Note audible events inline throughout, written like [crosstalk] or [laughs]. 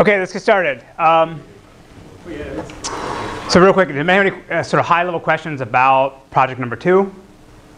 Okay, let's get started. Um, so real quick, do you have any uh, sort of high-level questions about project number two?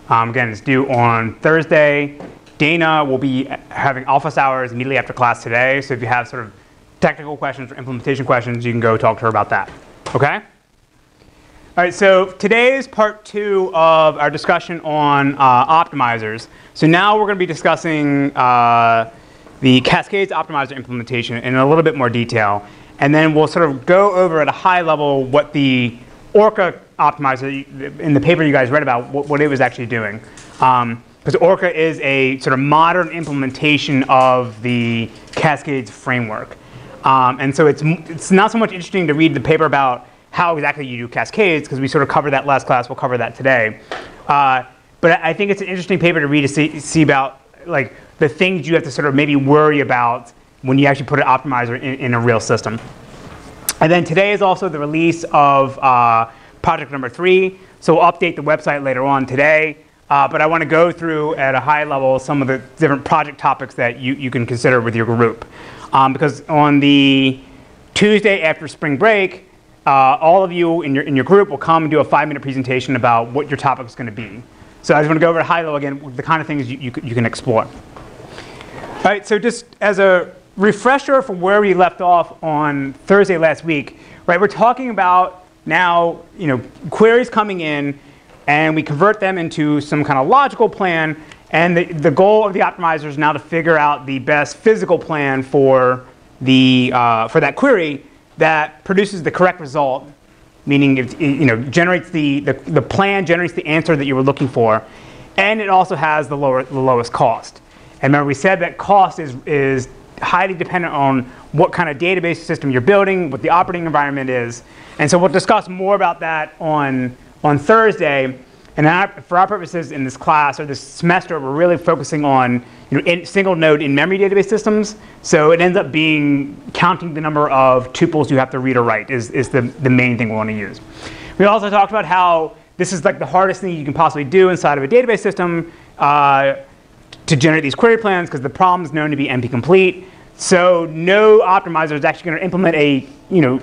Um, again, it's due on Thursday. Dana will be having office hours immediately after class today. So if you have sort of technical questions or implementation questions, you can go talk to her about that. Okay? All right, so today is part two of our discussion on uh, optimizers. So now we're going to be discussing uh, the Cascades optimizer implementation in a little bit more detail. And then we'll sort of go over at a high level what the Orca optimizer, in the paper you guys read about, what, what it was actually doing. Because um, Orca is a sort of modern implementation of the Cascades framework. Um, and so it's, it's not so much interesting to read the paper about how exactly you do Cascades, because we sort of covered that last class, we'll cover that today. Uh, but I think it's an interesting paper to read to see, see about like the things you have to sort of maybe worry about when you actually put an optimizer in, in a real system. And then today is also the release of uh, project number three. So we'll update the website later on today. Uh, but I want to go through at a high level some of the different project topics that you, you can consider with your group. Um, because on the Tuesday after spring break, uh, all of you in your, in your group will come and do a five minute presentation about what your topic is going to be. So I just want to go over at a high level again, the kind of things you, you, you can explore. All right, so just as a refresher from where we left off on Thursday last week, right? We're talking about now, you know, queries coming in, and we convert them into some kind of logical plan. And the, the goal of the optimizer is now to figure out the best physical plan for the uh, for that query that produces the correct result, meaning it, you know generates the, the the plan generates the answer that you were looking for, and it also has the lower the lowest cost. And remember, we said that cost is, is highly dependent on what kind of database system you're building, what the operating environment is. And so we'll discuss more about that on, on Thursday. And our, for our purposes in this class or this semester, we're really focusing on you know, in, single node in memory database systems. So it ends up being counting the number of tuples you have to read or write is, is the, the main thing we want to use. We also talked about how this is like the hardest thing you can possibly do inside of a database system. Uh, to generate these query plans because the problem is known to be NP complete. So no optimizer is actually going to implement a, you know,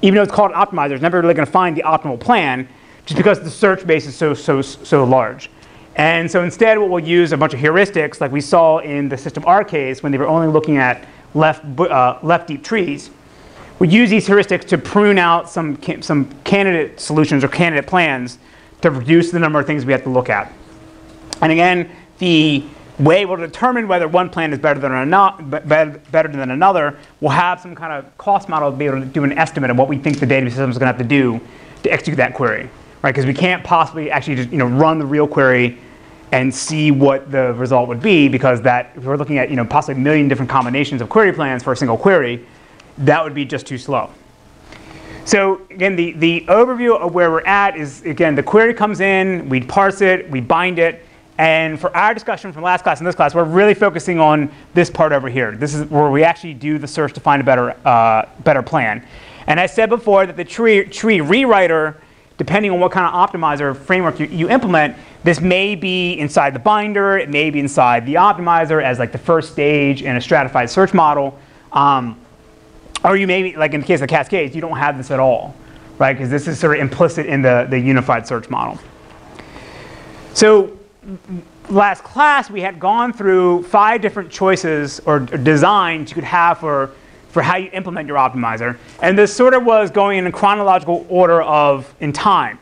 even though it's called an optimizer, it's never really going to find the optimal plan just because the search base is so, so, so large. And so instead what we'll use a bunch of heuristics like we saw in the system R case when they were only looking at left, uh, left deep trees. We use these heuristics to prune out some, some candidate solutions or candidate plans to reduce the number of things we have to look at. And again, the way we'll determine whether one plan is better than, another, better than another. We'll have some kind of cost model to be able to do an estimate of what we think the database system is going to have to do to execute that query, right? Because we can't possibly actually just you know run the real query and see what the result would be because that if we're looking at you know possibly a million different combinations of query plans for a single query, that would be just too slow. So again, the, the overview of where we're at is again the query comes in, we parse it, we bind it, and for our discussion from last class and this class, we're really focusing on this part over here. This is where we actually do the search to find a better, uh, better plan. And I said before that the tree, tree rewriter, depending on what kind of optimizer framework you, you implement, this may be inside the binder, it may be inside the optimizer as like the first stage in a stratified search model. Um, or you may be, like in the case of Cascades, you don't have this at all, right? Because this is sort of implicit in the, the unified search model. So last class we had gone through five different choices or, designs you could have for, for how you implement your optimizer. And this sort of was going in a chronological order of in time.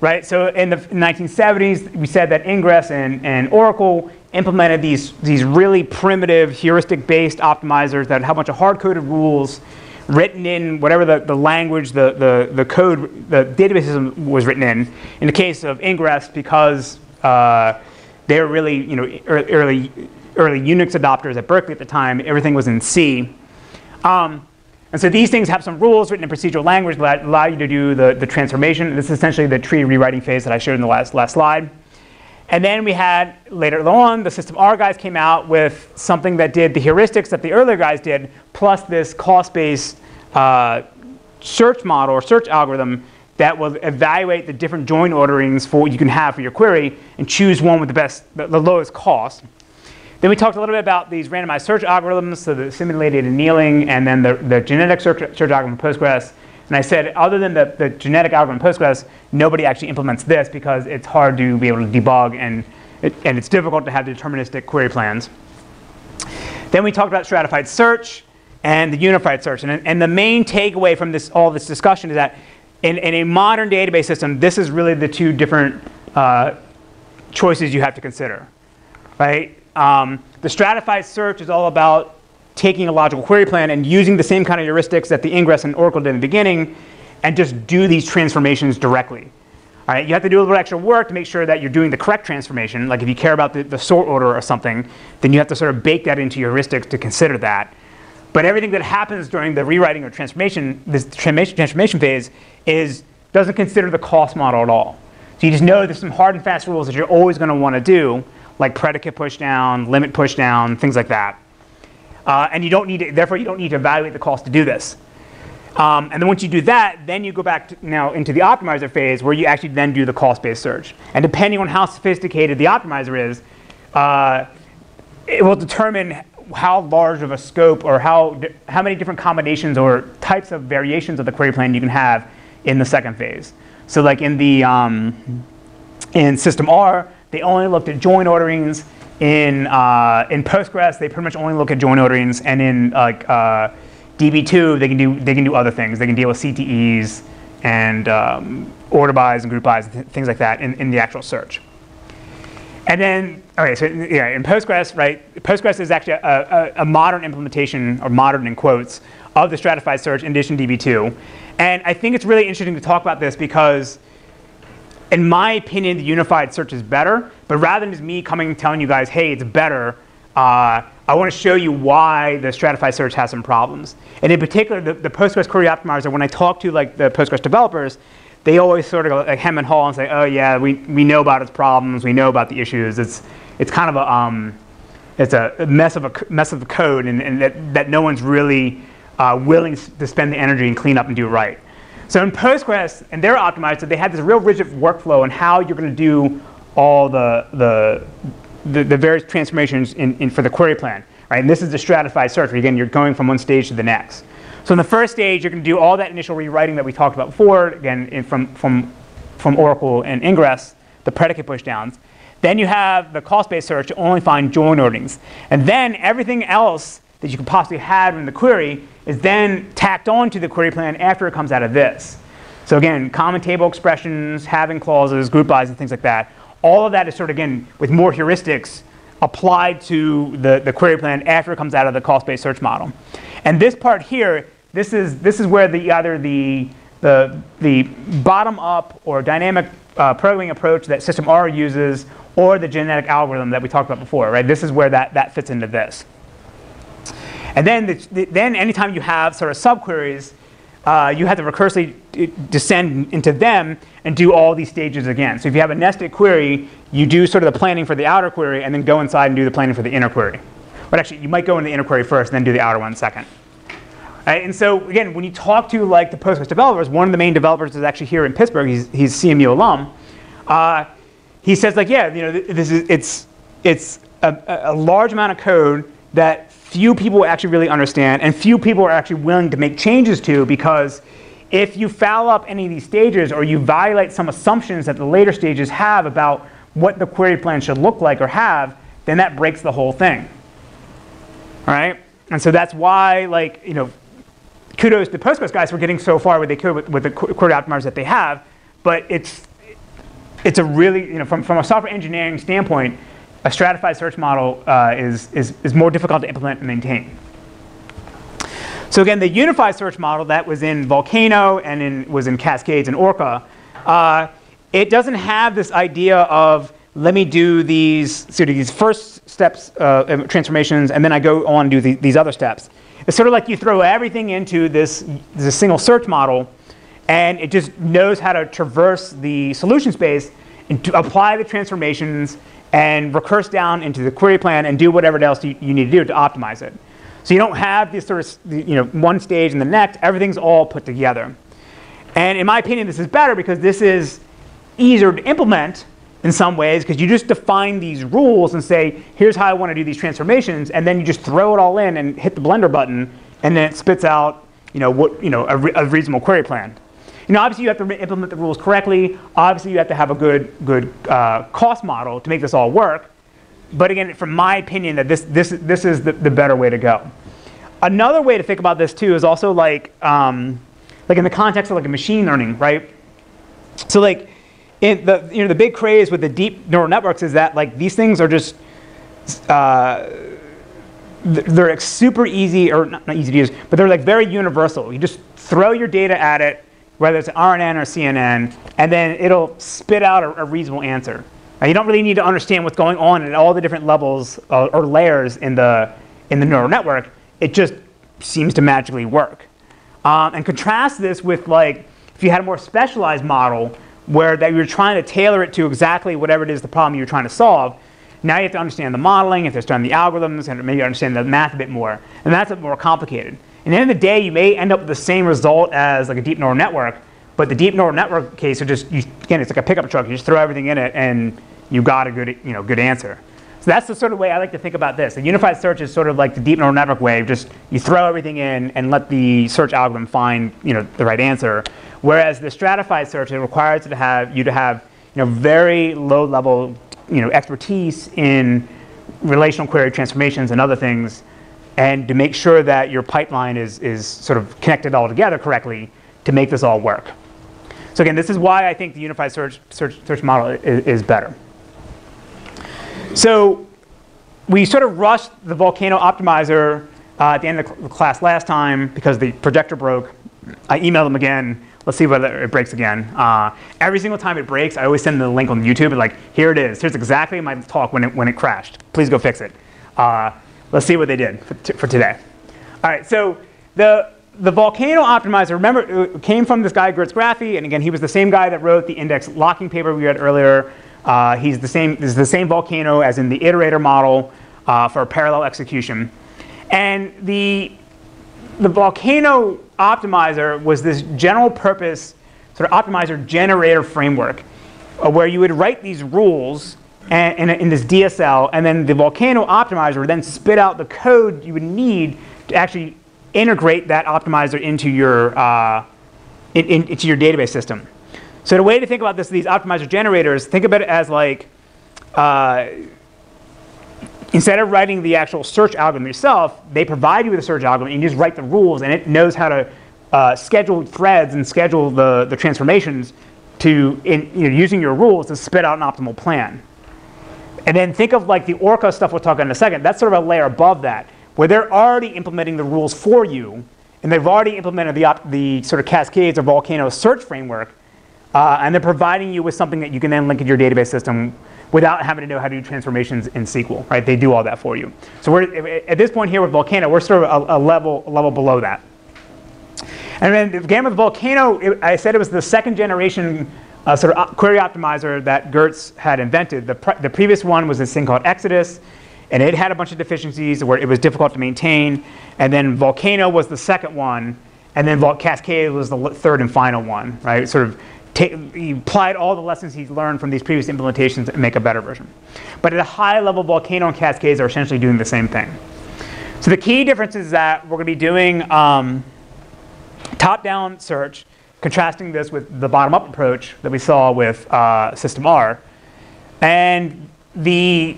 Right? So in the 1970s, we said that Ingres and, and Oracle implemented these, these really primitive heuristic-based optimizers that had a bunch of hard-coded rules written in whatever the, the language, the, the, the code, the database was written in. In the case of Ingres, because uh, they were really, you know, early, early Unix adopters at Berkeley at the time. Everything was in C. Um, and so these things have some rules written in procedural language that allow you to do the, the transformation. This is essentially the tree rewriting phase that I showed in the last, last slide. And then we had, later on, the system R guys came out with something that did the heuristics that the earlier guys did, plus this cost-based uh, search model or search algorithm that will evaluate the different join orderings for what you can have for your query and choose one with the best, the, the lowest cost. Then we talked a little bit about these randomized search algorithms, so the simulated annealing, and then the, the genetic search, search algorithm Postgres. And I said, other than the, the genetic algorithm Postgres, nobody actually implements this because it's hard to be able to debug and, it, and it's difficult to have deterministic query plans. Then we talked about stratified search and the unified search. And, and the main takeaway from this, all this discussion is that in, in a modern database system, this is really the two different uh, choices you have to consider, right? Um, the stratified search is all about taking a logical query plan and using the same kind of heuristics that the Ingres and Oracle did in the beginning and just do these transformations directly. All right, you have to do a little extra work to make sure that you're doing the correct transformation. Like if you care about the, the sort order or something, then you have to sort of bake that into your heuristics to consider that. But everything that happens during the rewriting or transformation, this transformation, phase, is doesn't consider the cost model at all. So you just know there's some hard and fast rules that you're always going to want to do, like predicate pushdown, limit pushdown, things like that. Uh, and you don't need to, therefore you don't need to evaluate the cost to do this. Um, and then once you do that, then you go back to now into the optimizer phase where you actually then do the cost-based search. And depending on how sophisticated the optimizer is, uh, it will determine how large of a scope or how, how many different combinations or types of variations of the query plan you can have in the second phase. So like in the um, in system R, they only looked at join orderings. In uh, in Postgres, they pretty much only look at join orderings, and in like uh, DB2, they can do they can do other things. They can deal with CTEs and um, order bys and group bys, th things like that in, in the actual search. And then, okay, so yeah, in Postgres, right? Postgres is actually a, a, a modern implementation, or modern in quotes, of the stratified search in addition to DB2. And I think it's really interesting to talk about this because, in my opinion, the unified search is better. But rather than just me coming and telling you guys, hey, it's better, uh, I want to show you why the stratified search has some problems. And in particular, the, the Postgres query optimizer, when I talk to like the Postgres developers, they always sort of like hem and haw and say, oh yeah, we, we know about its problems, we know about the issues. It's, it's kind of a, um, it's a mess of a mess of the code and, and that, that no one's really uh, willing to spend the energy and clean up and do right. So in Postgres, and they're optimized, so they had this real rigid workflow on how you're going to do all the, the, the, the various transformations in, in, for the query plan. Right? And this is the stratified search, where again, you're going from one stage to the next. So in the first stage, you're going to do all that initial rewriting that we talked about before, again, in, from, from, from Oracle and Ingres, the predicate pushdowns. Then you have the cost-based search to only find join orderings. And then everything else that you could possibly have in the query is then tacked on to the query plan after it comes out of this. So again, common table expressions, having clauses, group bys, and things like that. All of that is sort of, again, with more heuristics applied to the, the query plan after it comes out of the cost-based search model. And this part here, this is, this is where the, either the, the, the bottom-up or dynamic uh, programming approach that System R uses or the genetic algorithm that we talked about before, right? This is where that, that fits into this. And then, the, the, then anytime you have sort of subqueries, uh, you have to recursively descend into them and do all these stages again. So if you have a nested query, you do sort of the planning for the outer query and then go inside and do the planning for the inner query. But actually, you might go into the inner query first and then do the outer one second. Right, and so again, when you talk to like the Postgres developers, one of the main developers is actually here in Pittsburgh. He's, he's CMU alum. Uh, he says like, yeah, you know, this is it's it's a, a large amount of code that few people actually really understand and few people are actually willing to make changes to because if you foul up any of these stages or you violate some assumptions that the later stages have about what the query plan should look like or have, then that breaks the whole thing. All right? And so that's why, like, you know, kudos to Postgres guys for getting so far with, with the query optimizers that they have, but it's, it's a really, you know, from, from a software engineering standpoint, a stratified search model uh, is, is, is more difficult to implement and maintain. So again, the unified search model that was in Volcano and in, was in Cascades and Orca, uh, it doesn't have this idea of let me do these sort of these first steps uh, transformations and then I go on and do the, these other steps. It's sort of like you throw everything into this, this single search model and it just knows how to traverse the solution space and to apply the transformations and recurse down into the query plan and do whatever else you, you need to do to optimize it. So you don't have this sort of you know one stage and the next. Everything's all put together. And in my opinion, this is better because this is easier to implement in some ways because you just define these rules and say, here's how I want to do these transformations, and then you just throw it all in and hit the Blender button, and then it spits out you know, what, you know, a, re- a reasonable query plan. You know, obviously you have to re- implement the rules correctly. Obviously you have to have a good, good uh, cost model to make this all work. But again, from my opinion, that this, this, this is the, the better way to go. Another way to think about this too is also like, um, like in the context of like a machine learning, right? So like, in the you know the big craze with the deep neural networks is that like these things are just uh, they're like super easy or not, not, easy to use, but they're like very universal. You just throw your data at it, whether it's RNN or CNN, and then it'll spit out a, a reasonable answer. Now, you don't really need to understand what's going on at all the different levels uh, or layers in the in the neural network. It just seems to magically work. Um, and contrast this with like if you had a more specialized model where that you're trying to tailor it to exactly whatever it is the problem you're trying to solve. Now you have to understand the modeling, you have to understand the algorithms, and maybe understand the math a bit more. And that's a bit more complicated. And at the end of the day, you may end up with the same result as like a deep neural network, but the deep neural network case are just, you, again, it's like a pickup truck. You just throw everything in it and you got a good, you know, good answer. So that's the sort of way I like to think about this. A unified search is sort of like the deep neural network way. Just you throw everything in and let the search algorithm find, you know, the right answer. Whereas the stratified search, requires to have, you to have you know, very low level you know, expertise in relational query transformations and other things, and to make sure that your pipeline is, is sort of connected all together correctly to make this all work. So again, this is why I think the unified search, search, search model is, is better. So we sort of rushed the Volcano optimizer uh, at the end of the class last time because the projector broke. I emailed them again Let's see whether it breaks again. Uh, every single time it breaks, I always send the link on YouTube and like, here it is. Here's exactly my talk when it, when it crashed. Please go fix it. Uh, let's see what they did for, for, today. All right, so the, the Volcano optimizer, remember, it came from this guy, Goetz Graefe, and again, he was the same guy that wrote the index locking paper we read earlier. Uh, he's the same, this is the same Volcano as in the iterator model uh, for parallel execution. And the the Volcano optimizer was this general purpose sort of optimizer generator framework uh, where you would write these rules in, this DSL, and then the Volcano optimizer would then spit out the code you would need to actually integrate that optimizer into your, uh, in, in, into your database system. So the way to think about this, these optimizer generators, think about it as like uh, instead of writing the actual search algorithm yourself, they provide you with a search algorithm and you just write the rules and it knows how to uh, schedule threads and schedule the, the transformations to, in, you know, using your rules to spit out an optimal plan. And then think of like the Orca stuff we'll talk about in a second. That's sort of a layer above that, where they're already implementing the rules for you, and they've already implemented the, the sort of Cascades or Volcano search framework, uh, and they're providing you with something that you can then link into your database system without having to know how to do transformations in SQL, right? They do all that for you. So we're, at this point here with Volcano, we're sort of a, a level, a level below that. And then again with Volcano, it, I said it was the second generation uh, sort of query optimizer that Goetz had invented. The, pre the previous one was this thing called Exodus, and it had a bunch of deficiencies where it was difficult to maintain. And then Volcano was the second one, and then Vol Cascade was the third and final one, right? Sort of he applied all the lessons he's learned from these previous implementations and make a better version. But at a high level, Volcano and Cascades are essentially doing the same thing. So the key difference is that we're going to be doing um, top-down search, contrasting this with the bottom-up approach that we saw with uh, System R. And the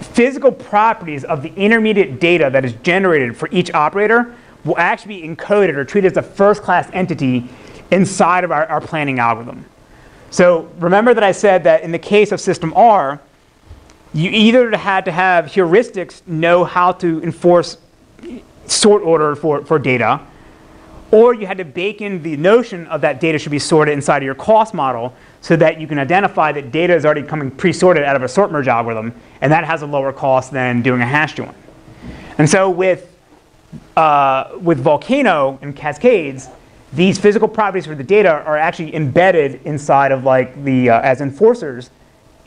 physical properties of the intermediate data that is generated for each operator will actually be encoded or treated as a first-class entity inside of our, our planning algorithm. So remember that I said that in the case of system R, you either had to have heuristics know how to enforce sort order for, for data, or you had to bake in the notion of that data should be sorted inside of your cost model so that you can identify that data is already coming pre-sorted out of a sort merge algorithm, and that has a lower cost than doing a hash join. And so with, uh, with Volcano and Cascades, these physical properties for the data are actually embedded inside of like the, uh, as enforcers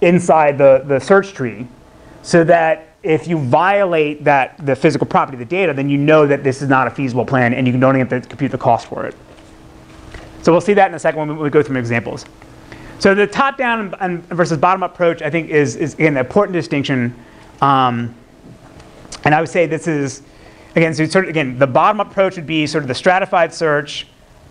inside the, the search tree so that if you violate that, the physical property of the data, then you know that this is not a feasible plan and you don't have to compute the cost for it. So we'll see that in a second when we go through examples. So the top-down and versus bottom-up approach, I think, is, is again, an important distinction. Um, and I would say this is, again, so sort of, again, the bottom-up approach would be sort of the stratified search.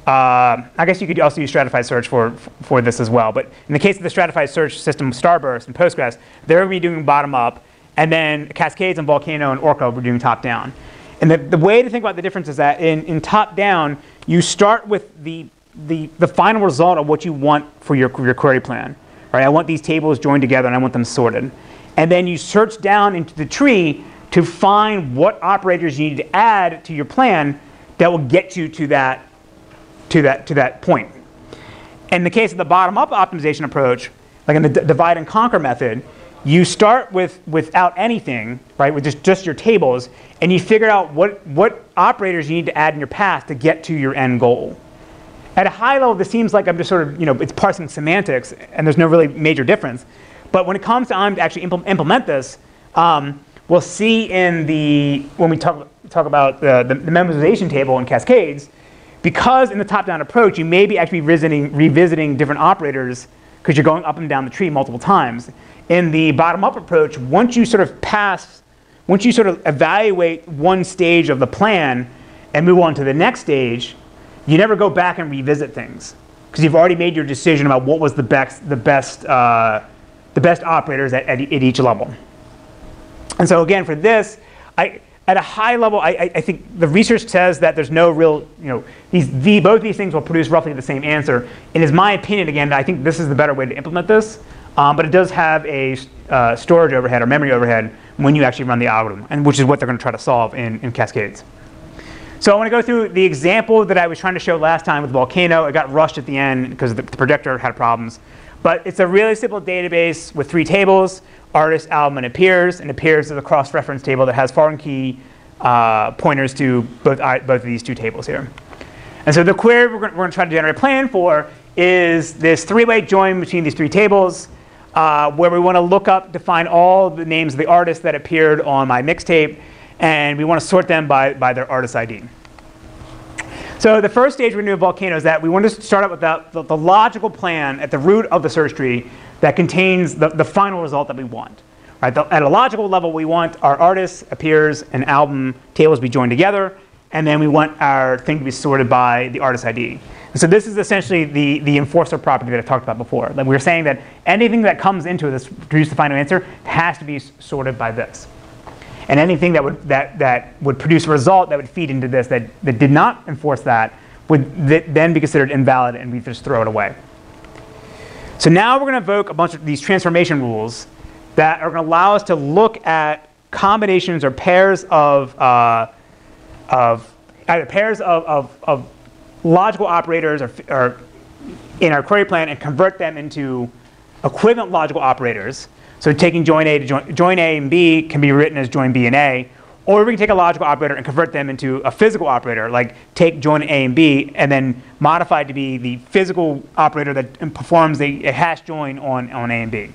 Uh, I guess you could also use stratified search for, for this as well. But in the case of the stratified search system, Starburst and Postgres, they're going to be doing bottom-up. And then Cascades and Volcano and Orca, we're doing top-down. And the, the way to think about the difference is that in, in top-down, you start with the the, the final result of what you want for your, your query plan. Right? I want these tables joined together and I want them sorted. And then you search down into the tree to find what operators you need to add to your plan that will get you to that, to that, to that point. In the case of the bottom-up optimization approach, like in the divide and conquer method, you start with without anything, right, with just, just your tables, and you figure out what, what operators you need to add in your path to get to your end goal. At a high level, this seems like I'm just sort of, you know, it's parsing semantics and there's no really major difference. But when it comes to time to actually impl- implement this, um, we'll see in the, when we talk, talk about the, the, the memoization table in Cascades, because in the top-down approach, you may be actually revisiting, revisiting different operators because you're going up and down the tree multiple times. In the bottom-up approach, once you sort of pass, once you sort of evaluate one stage of the plan and move on to the next stage, you never go back and revisit things because you've already made your decision about what was the best, the best, uh, the best operators at, at, at, each level. And so again, for this, I, at a high level, I, I, think the research says that there's no real, you know, these, the, both these things will produce roughly the same answer. And is my opinion, again, that I think this is the better way to implement this. Um, but it does have a uh, storage overhead or memory overhead when you actually run the algorithm, and which is what they're going to try to solve in, in Cascades. So I want to go through the example that I was trying to show last time with Volcano. It got rushed at the end because the, predictor had problems. But it's a really simple database with three tables, artist, album, and appears. And appears is a cross-reference table that has foreign key uh, pointers to both, both of these two tables here. And so the query we're going to try to generate a plan for is this three-way join between these three tables uh, where we want to look up, define all the names of the artists that appeared on my mixtape, and we want to sort them by, by their artist ID. So the first stage do Volcano is that we want to start out with the, the, logical plan at the root of the search tree that contains the, the final result that we want. Right? The, at a logical level, we want our artists, appears, and album tables to be joined together, and then we want our thing to be sorted by the artist ID. So this is essentially the, the enforcer property that I talked about before. Like we were saying that anything that comes into this to produce the final answer has to be sorted by this. And anything that would, that, that would produce a result that would feed into this that, that did not enforce that would th- then be considered invalid and we just throw it away. So now we're going to invoke a bunch of these transformation rules that are going to allow us to look at combinations or pairs of, uh, of either pairs of, of, of logical operators or, or in our query plan and convert them into equivalent logical operators so taking join A to join, join A and B can be written as join B and A, or we can take a logical operator and convert them into a physical operator, like take join A and B and then modify it to be the physical operator that performs a hash join on, on A and B.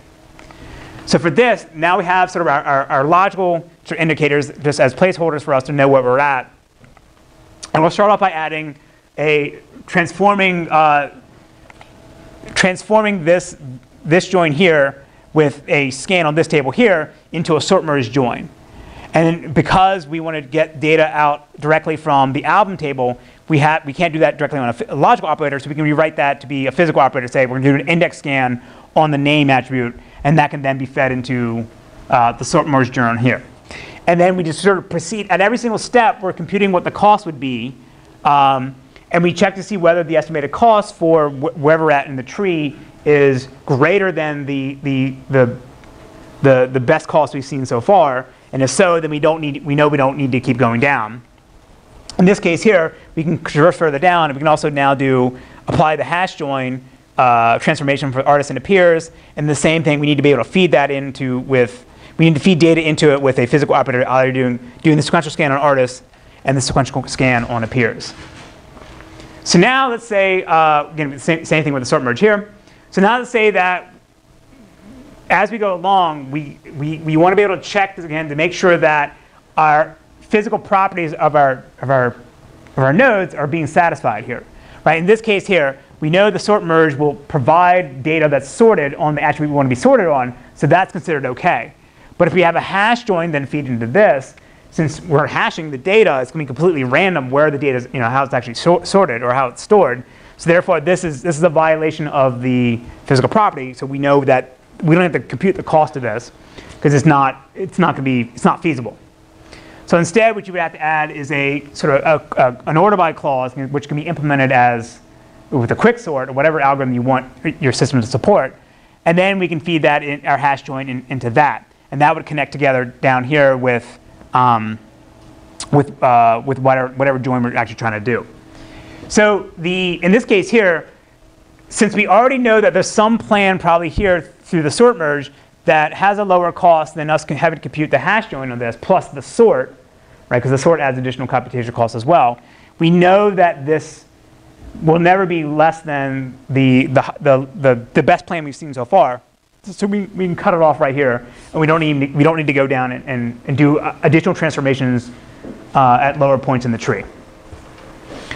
So for this, now we have sort of our, our, our logical sort of indicators just as placeholders for us to know where we're at. And we'll start off by adding a transforming, uh, transforming this, this join here with a scan on this table here into a sort merge join. And because we want to get data out directly from the album table, we, we can't do that directly on a, logical operator, so we can rewrite that to be a physical operator. Say we're going to do an index scan on the name attribute, and that can then be fed into uh, the sort merge join here. And then we just sort of proceed at every single step. We're computing what the cost would be, um, and we check to see whether the estimated cost for wh- wherever we're at in the tree is greater than the, the, the, the, the best cost we've seen so far. And if so, then we, don't need, we know we don't need to keep going down. In this case here, we can traverse further down, and we can also now do apply the hash join uh, transformation for artists and appears. And the same thing, we need to be able to feed that into with, we need to feed data into it with a physical operator, either doing, doing the sequential scan on artists and the sequential scan on appears. So now let's say, uh, again, same, same thing with the sort merge here. So now let's say that as we go along, we, we, we want to be able to check this again to make sure that our physical properties of our, of our, of our nodes are being satisfied here. Right? In this case here, we know the sort merge will provide data that's sorted on the attribute we want to be sorted on, so that's considered okay. But if we have a hash join then feed into this, since we're hashing the data, it's going to be completely random where the data is, you know, how it's actually so sorted or how it's stored. So therefore, this is, this is a violation of the physical property. So we know that we don't have to compute the cost of this because it's not, it's not going to be, it's not feasible. So instead, what you would have to add is a sort of a, a, an order by clause, which can be implemented as with a quicksort or whatever algorithm you want your system to support. And then we can feed that in our hash join in, into that. And that would connect together down here with um, with, uh, with whatever, whatever join we're actually trying to do. So the, in this case here, since we already know that there's some plan probably here through the sort merge that has a lower cost than us having to compute the hash join on this plus the sort, right? Because the sort adds additional computational costs as well. We know that this will never be less than the, the, the, the, the best plan we've seen so far so we, we can cut it off right here, and we don't need, we don't need to go down and, and, and do additional transformations uh, at lower points in the tree.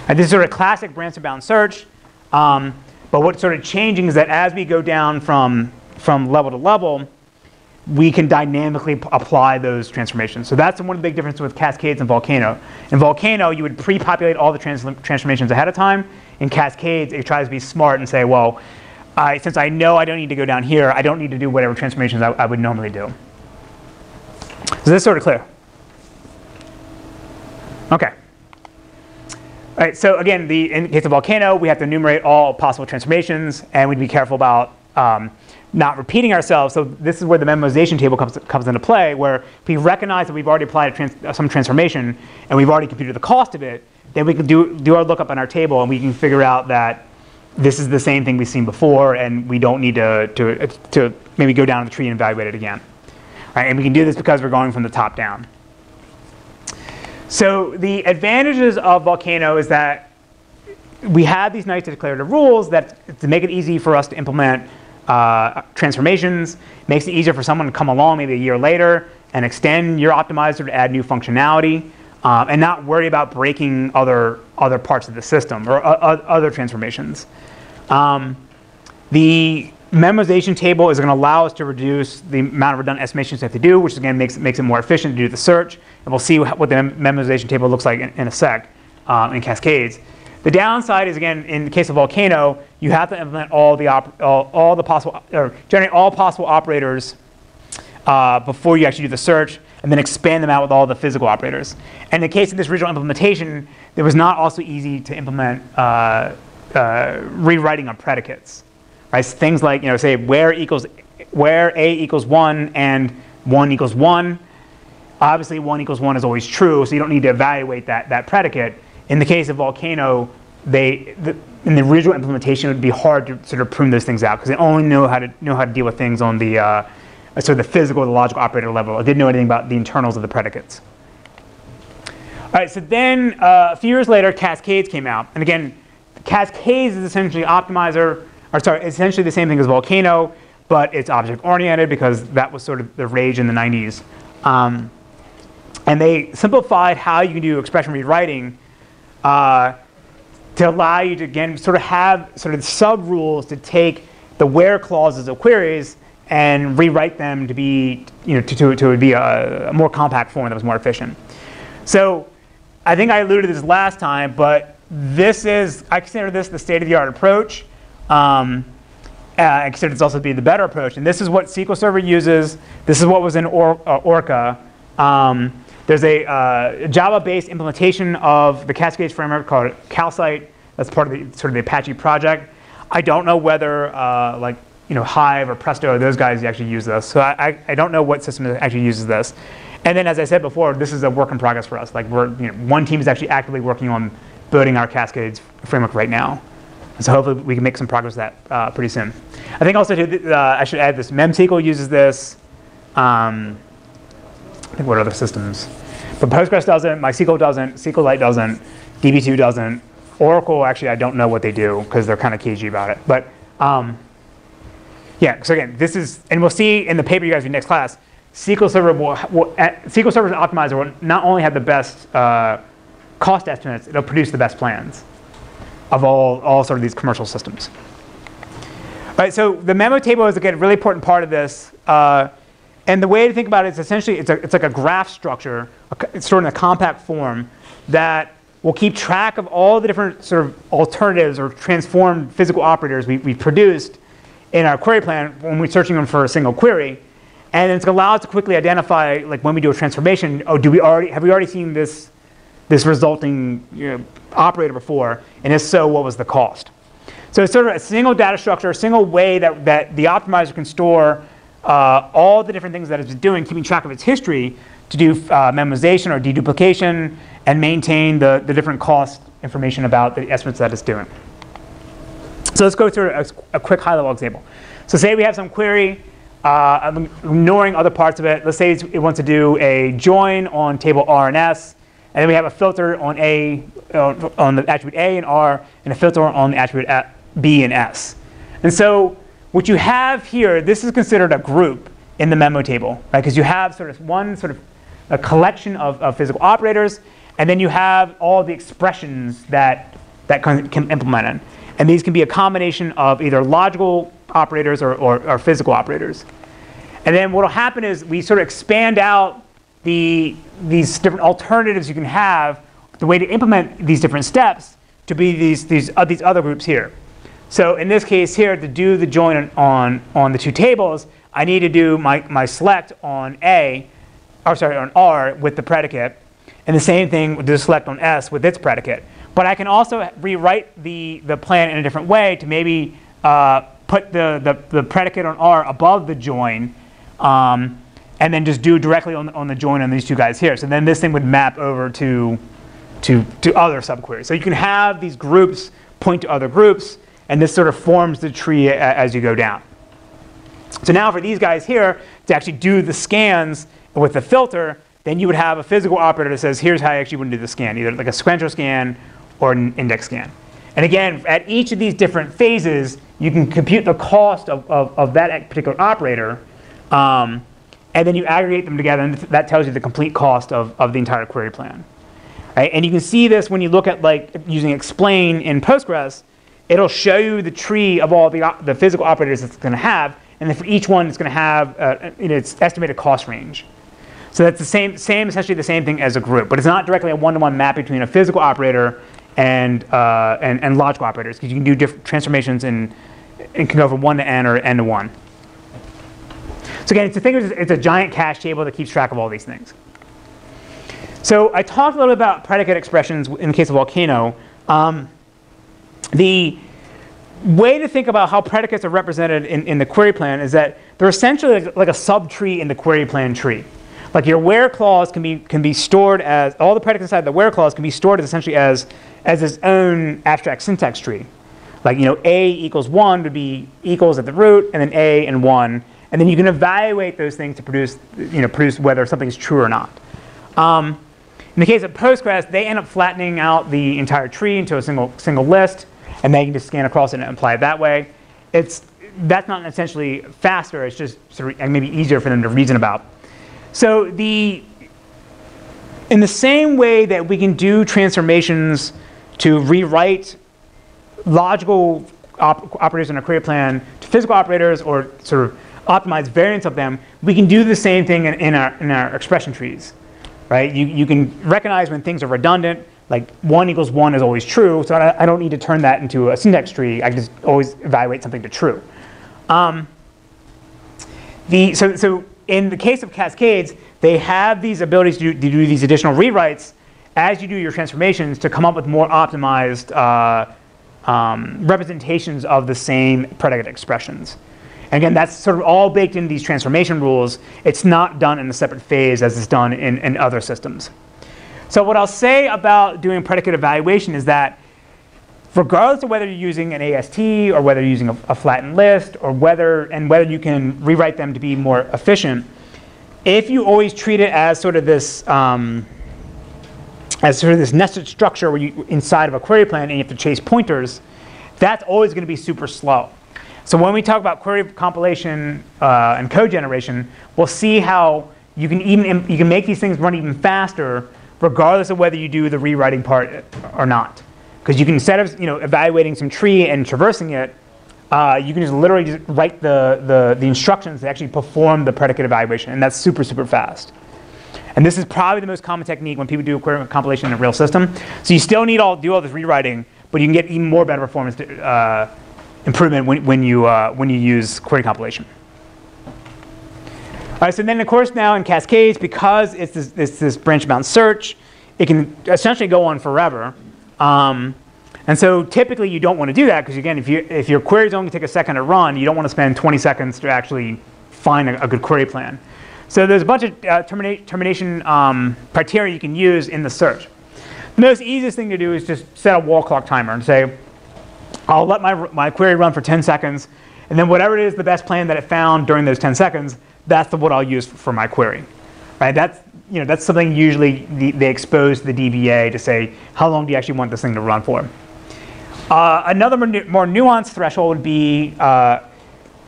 And this is sort of classic branch bound search, um, but what's sort of changing is that as we go down from, from level to level, we can dynamically apply those transformations. So that's one of the big differences with Cascades and Volcano. In Volcano, you would pre-populate all the trans transformations ahead of time. In Cascades, it tries to be smart and say, well, I, since I know I don't need to go down here, I don't need to do whatever transformations I, I would normally do. Is this sort of clear? Okay. All right, so again, the, in the case of Volcano, we have to enumerate all possible transformations, and we'd be careful about um, not repeating ourselves. So this is where the memoization table comes, comes into play, where if we recognize that we've already applied trans some transformation, and we've already computed the cost of it, then we can do, do our lookup on our table, and we can figure out that this is the same thing we've seen before, and we don't need to, to, to maybe go down the tree and evaluate it again. Right? And we can do this because we're going from the top down. So the advantages of Volcano is that we have these nice declarative rules that to make it easy for us to implement uh, transformations, makes it easier for someone to come along maybe a year later and extend your optimizer to add new functionality um, and not worry about breaking other, other parts of the system or uh, other transformations. Um, the memoization table is going to allow us to reduce the amount of redundant estimations we have to do, which again makes, makes it more efficient to do the search. And we'll see what the memoization table looks like in, in a sec um, in Cascades. The downside is again, in the case of Volcano, you have to implement all the all, all, the possible or generate all possible operators uh, before you actually do the search and then expand them out with all the physical operators. And in the case of this original implementation, it was not also easy to implement uh, uh, rewriting of predicates. Right? Things like, you know, say where equals where a equals one and one equals one. Obviously, one equals one is always true, so you don't need to evaluate that that predicate. In the case of Volcano, they the, in the original implementation, it would be hard to sort of prune those things out because they only know how to know how to deal with things on the uh, uh, sort of the physical, the logical operator level. I didn't know anything about the internals of the predicates. All right, so then uh, a few years later, Cascades came out. And again, Cascades is essentially optimizer, or sorry, essentially the same thing as Volcano, but it's object oriented because that was sort of the rage in the 90s. Um, and they simplified how you can do expression rewriting uh, to allow you to, again, sort of have sort of sub rules to take the where clauses of queries and rewrite them to be, you know, to, to, to be a, a, more compact form that was more efficient. So I think I alluded to this last time, but this is, I consider this the state-of-the-art approach. Um, uh, I consider this also be the better approach. And this is what SQL Server uses. This is what was in or, uh, Orca. Um, there's a uh, Java-based implementation of the Cascades framework called Calcite. That's part of the sort of the Apache project. I don't know whether uh, like you know, Hive or Presto, or those guys actually use this. So I, I, I don't know what system actually uses this. And then, as I said before, this is a work in progress for us. Like we're, you know, one team is actually actively working on building our Cascades framework right now. And so hopefully we can make some progress with that uh, pretty soon. I think also too, uh, I should add this. MemSQL uses this. Um, I think what other systems? But Postgres doesn't. MySQL doesn't. SQLite doesn't. DB2 doesn't. Oracle actually I don't know what they do because they're kind of cagey about it. But um, yeah, so again, this is, and we'll see in the paper you guys read next class, SQL Server will, will SQL Server's optimizer will not only have the best uh, cost estimates, it'll produce the best plans. Of all, all sort of these commercial systems. Right, so the memo table is again a really important part of this. Uh, and the way to think about it is essentially it's, a, it's like a graph structure, it's stored in a compact form that will keep track of all the different sort of alternatives or transformed physical operators we, we produced in our query plan when we're searching them for a single query. And it's allowed us to quickly identify, like when we do a transformation, oh, do we already have we already seen this this resulting you know, operator before? And if so, what was the cost? So it's sort of a single data structure, a single way that, that the optimizer can store uh, all the different things that it's doing, keeping track of its history to do uh, memoization or deduplication and maintain the, the different cost information about the estimates that it's doing. So let's go through a, a quick high-level example. So say we have some query, uh, ignoring other parts of it. Let's say it wants to do a join on table R and S, and then we have a filter on A, uh, on the attribute A and R, and a filter on the attribute B and S. And so what you have here, this is considered a group in the memo table, right? Because you have sort of one sort of a collection of, of, physical operators, and then you have all the expressions that that can, can implement it. And these can be a combination of either logical operators or, or, or physical operators. And then what will happen is we sort of expand out the, these different alternatives you can have, the way to implement these different steps to be these, these, uh, these other groups here. So in this case here, to do the join on, on the two tables, I need to do my, my select on A, or sorry, on R with the predicate, and the same thing with the select on S with its predicate. But I can also rewrite the, the plan in a different way to maybe uh, put the, the, the, predicate on R above the join, um, and then just do directly on, on the join on these two guys here. So then this thing would map over to, to, to other subqueries. So you can have these groups point to other groups, and this sort of forms the tree as you go down. So now for these guys here, to actually do the scans with the filter, then you would have a physical operator that says, here's how you actually want to do the scan, either like a sequential scan or an index scan. And again, at each of these different phases, you can compute the cost of, of, of that particular operator, um, and then you aggregate them together, and that tells you the complete cost of, of the entire query plan. Right? And you can see this when you look at like using explain in Postgres, it'll show you the tree of all the, the physical operators it's going to have, and then for each one, it's going to have uh, you know, its estimated cost range. So that's the same, same, essentially the same thing as a group, but it's not directly a one-to-one map between a physical operator and, uh, and, and, logical operators, because you can do different transformations and, and can go from one to n or n to one. So again, it's a, thing, it's a giant cache table that keeps track of all these things. So I talked a little bit about predicate expressions in the case of Volcano. Um, the way to think about how predicates are represented in, in the query plan is that they're essentially like, like a subtree in the query plan tree. Like your where clause can be can be stored as all the predicates inside the where clause can be stored as essentially as as its own abstract syntax tree. Like you know, a equals one would be equals at the root, and then a and one, and then you can evaluate those things to produce you know produce whether something's true or not. Um, in the case of Postgres, they end up flattening out the entire tree into a single single list and they can just scan across it and apply it that way. It's, that's not essentially faster, it's just sort of maybe easier for them to reason about. So the, in the same way that we can do transformations to rewrite logical op operators in a query plan to physical operators or sort of optimize variants of them, we can do the same thing in, in, our, in our expression trees. Right? You, you can recognize when things are redundant, like 1 equals 1 is always true, so I, I, don't need to turn that into a syntax tree. I just always evaluate something to true. Um, the, so, so in the case of cascades, they have these abilities to do, to do, these additional rewrites as you do your transformations to come up with more optimized uh, um, representations of the same predicate expressions. Again, that's sort of all baked into these transformation rules. It's not done in a separate phase as it's done in, in other systems. So what I'll say about doing predicate evaluation is that regardless of whether you're using an AST or whether you're using a, a, flattened list or whether and whether you can rewrite them to be more efficient, if you always treat it as sort of this um, as sort of this nested structure where you inside of a query plan and you have to chase pointers, that's always going to be super slow. So when we talk about query compilation uh, and code generation, we'll see how you can even you can make these things run even faster regardless of whether you do the rewriting part or not. Because you can, instead of you know, evaluating some tree and traversing it, uh, you can just literally just write the, the, the instructions to actually perform the predicate evaluation, and that's super, super fast. And this is probably the most common technique when people do a query compilation in a real system. So you still need all do all this rewriting, but you can get even more better performance to, uh, improvement when, when, you, uh, when you use query compilation. All right, so then of course now in Cascades, because it's this, it's this branch bound search, it can essentially go on forever. Um, and so typically you don't want to do that because again, if, you, if your queries only take a second to run, you don't want to spend 20 seconds to actually find a, a good query plan. So there's a bunch of uh, termina termination um, criteria you can use in the search. The most easiest thing to do is just set a wall clock timer and say, I'll let my, my query run for 10 seconds, and then whatever it is the best plan that it found during those 10 seconds, that's the, what I'll use for, for my query. Right? That's, you know, that's something usually the, they expose to the DBA to say, how long do you actually want this thing to run for? Uh, another more, nuanced threshold would be uh,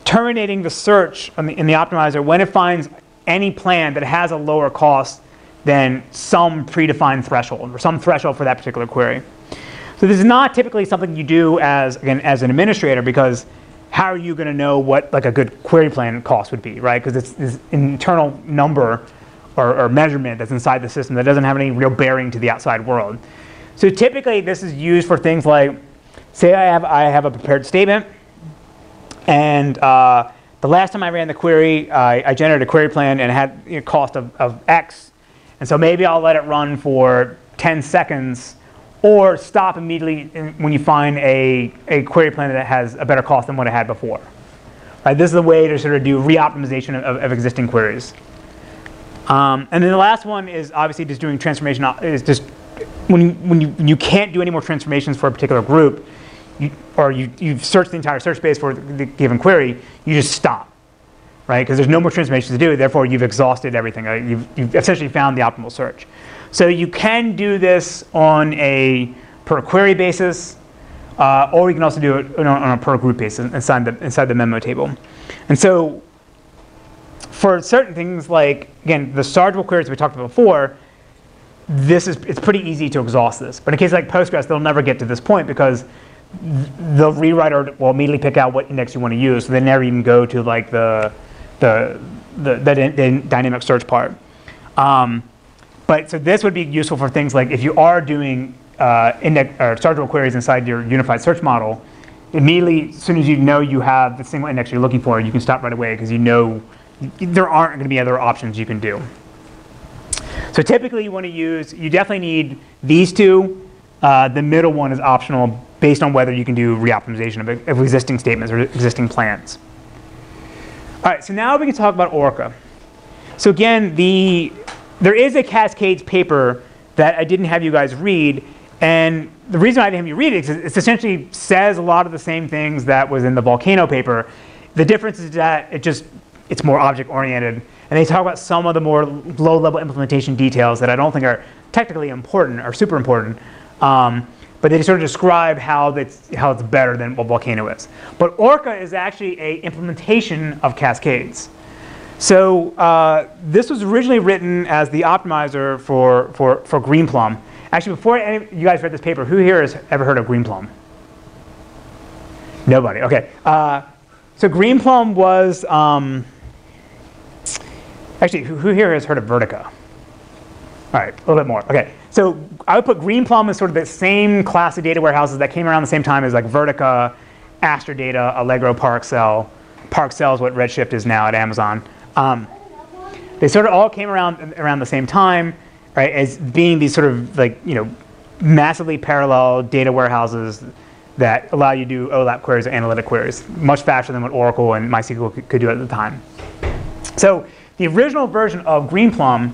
terminating the search the, in the optimizer when it finds any plan that has a lower cost than some predefined threshold or some threshold for that particular query. So this is not typically something you do as, again, as an administrator because how are you going to know what like a good query plan cost would be, right? Because it's this internal number or, or, measurement that's inside the system that doesn't have any real bearing to the outside world. So typically this is used for things like, say I have, I have a prepared statement and uh, the last time I ran the query, I, I generated a query plan and it had a cost of, of X. And so maybe I'll let it run for 10 seconds or stop immediately when you find a, a query plan that has a better cost than what it had before. Right, this is a way to sort of do re-optimization of, of, existing queries. Um, and then the last one is obviously just doing transformation, is just when you, when, you, when you can't do any more transformations for a particular group, you, or you, you've searched the entire search space for the given query, you just stop, right? Because there's no more transformations to do, therefore you've exhausted everything. Uh, you've, you've essentially found the optimal search. So you can do this on a per query basis, uh, or you can also do it on, on a per group basis inside the, inside the memo table. And so for certain things like, again, the sargable queries we talked about before, this is, it's pretty easy to exhaust this. But in a case like Postgres, they'll never get to this point because the rewriter will immediately pick out what index you want to use. So they never even go to like the, the, the, the, the dynamic search part. Um, but so this would be useful for things like if you are doing uh, index or sargable queries inside your unified search model, immediately as soon as you know you have the single index you're looking for, you can stop right away because you know there aren't going to be other options you can do. So typically you want to use, you definitely need these two. Uh, the middle one is optional based on whether you can do re-optimization of, of existing statements or existing plans. All right, so now we can talk about Orca. So again, the there is a Cascades paper that I didn't have you guys read, and the reason I didn't have you read it is it essentially says a lot of the same things that was in the volcano paper. The difference is that it just it's more object oriented, and they talk about some of the more low level implementation details that I don't think are technically important or super important. Um, but they sort of describe how it's, how it's better than what Volcano is. But Orca is actually a implementation of Cascades. So uh, this was originally written as the optimizer for, for, for Greenplum. Actually, before any, you guys read this paper, who here has ever heard of Greenplum? Nobody, okay. Uh, so Greenplum was, um, actually, who, who here has heard of Vertica? All right, a little bit more, okay. So I would put Greenplum as sort of the same class of data warehouses that came around the same time as like Vertica, Aster Data, Allegro, ParAccel. ParAccel is what Redshift is now at Amazon. Um, they sort of all came around around the same time, right? As being these sort of like you know massively parallel data warehouses that allow you to do OLAP queries or analytic queries much faster than what Oracle and MySQL could, do at the time. So the original version of Greenplum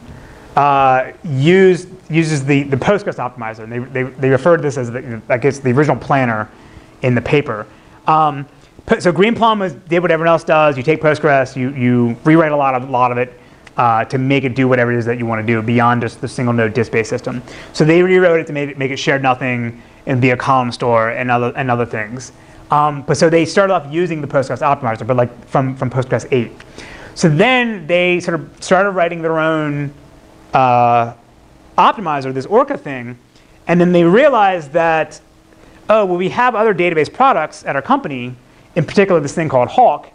uh, used, uses the, the Postgres optimizer, and they, they, they refer to this as the, I guess the original planner in the paper. Um, so Greenplum is, did what everyone else does. You take Postgres, you, you rewrite a lot of, lot of it uh, to make it do whatever it is that you want to do beyond just the single node disk-based system. So they rewrote it to make it, make it shared nothing and be a column store and other, and other things. Um, but so they started off using the Postgres optimizer, but like from, from Postgres 8. So then they sort of started writing their own uh, optimizer, this Orca thing, and then they realized that oh, well, we have other database products at our company, in particular this thing called HAWQ,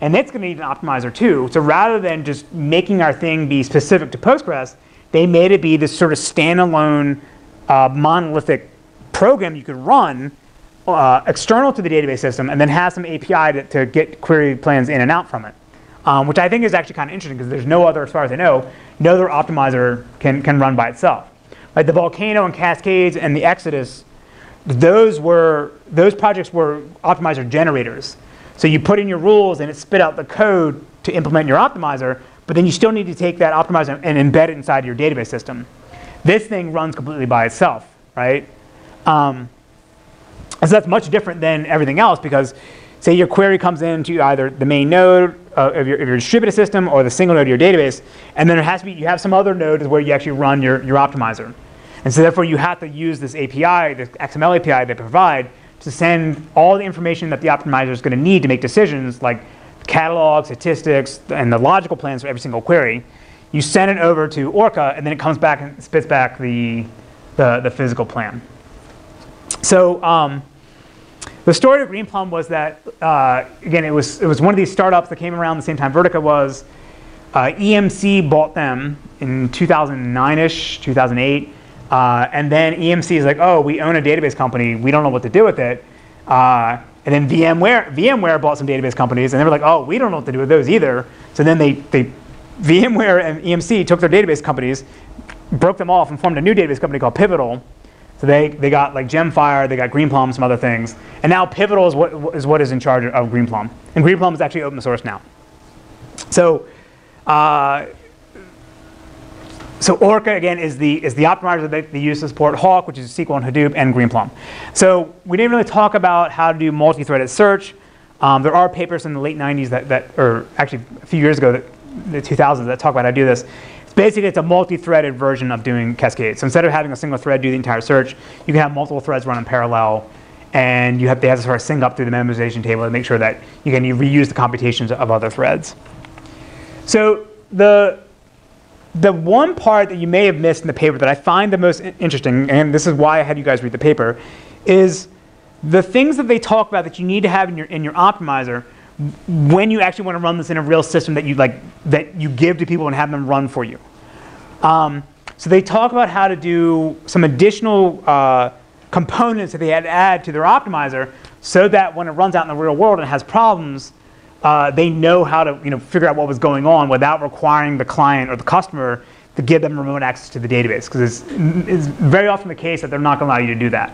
and it's going to need an optimizer too. So rather than just making our thing be specific to Postgres, they made it be this sort of standalone uh, monolithic program you could run uh, external to the database system and then have some API to, to get query plans in and out from it. Um, which I think is actually kind of interesting because there's no other, as far as I know, no other optimizer can, can run by itself. Like the Volcano and Cascades and the Exodus, those were those projects were optimizer generators. So you put in your rules and it spit out the code to implement your optimizer, but then you still need to take that optimizer and embed it inside your database system. This thing runs completely by itself, right? Um, so that's much different than everything else because say your query comes into either the main node uh, of, your, of, your, distributed system or the single node of your database, and then it has to be, you have some other node where you actually run your, your optimizer. And so therefore you have to use this API, this XML API they provide to send all the information that the optimizer is going to need to make decisions like catalog, statistics, and the logical plans for every single query. You send it over to Orca, and then it comes back and spits back the, the, the physical plan. So um, the story of Greenplum was that, uh, again, it was, it was one of these startups that came around the same time Vertica was. Uh, EMC bought them in 2009-ish, 2008. Uh, and then EMC is like, oh, we own a database company. We don't know what to do with it. Uh, and then VMware, VMware bought some database companies, and they were like, oh, we don't know what to do with those either. So then they, they [laughs] VMware and EMC took their database companies, broke them off, and formed a new database company called Pivotal. So they, they got like Gemfire, they got Greenplum, some other things. And now Pivotal is what is, what is in charge of Greenplum. And Greenplum is actually open source now. So uh, so Orca, again, is the, is the optimizer that they use to support HAWQ, which is SQL and Hadoop, and Greenplum. So we didn't really talk about how to do multi-threaded search. Um, there are papers in the late 90s that, that, or actually a few years ago, that, the 2000s, that talk about how to do this. It's basically, it's a multi-threaded version of doing Cascade. So instead of having a single thread do the entire search, you can have multiple threads run in parallel, and you have, they have to sort of sync up through the memoization table to make sure that you can reuse the computations of other threads. So the the one part that you may have missed in the paper that I find the most interesting, and this is why I had you guys read the paper, is the things that they talk about that you need to have in your, in your optimizer when you actually want to run this in a real system that you like that you give to people and have them run for you. Um, so they talk about how to do some additional uh, components that they had to add to their optimizer so that when it runs out in the real world and has problems, uh, they know how to you know, figure out what was going on without requiring the client or the customer to give them remote access to the database, because it's, it's, very often the case that they're not going to allow you to do that.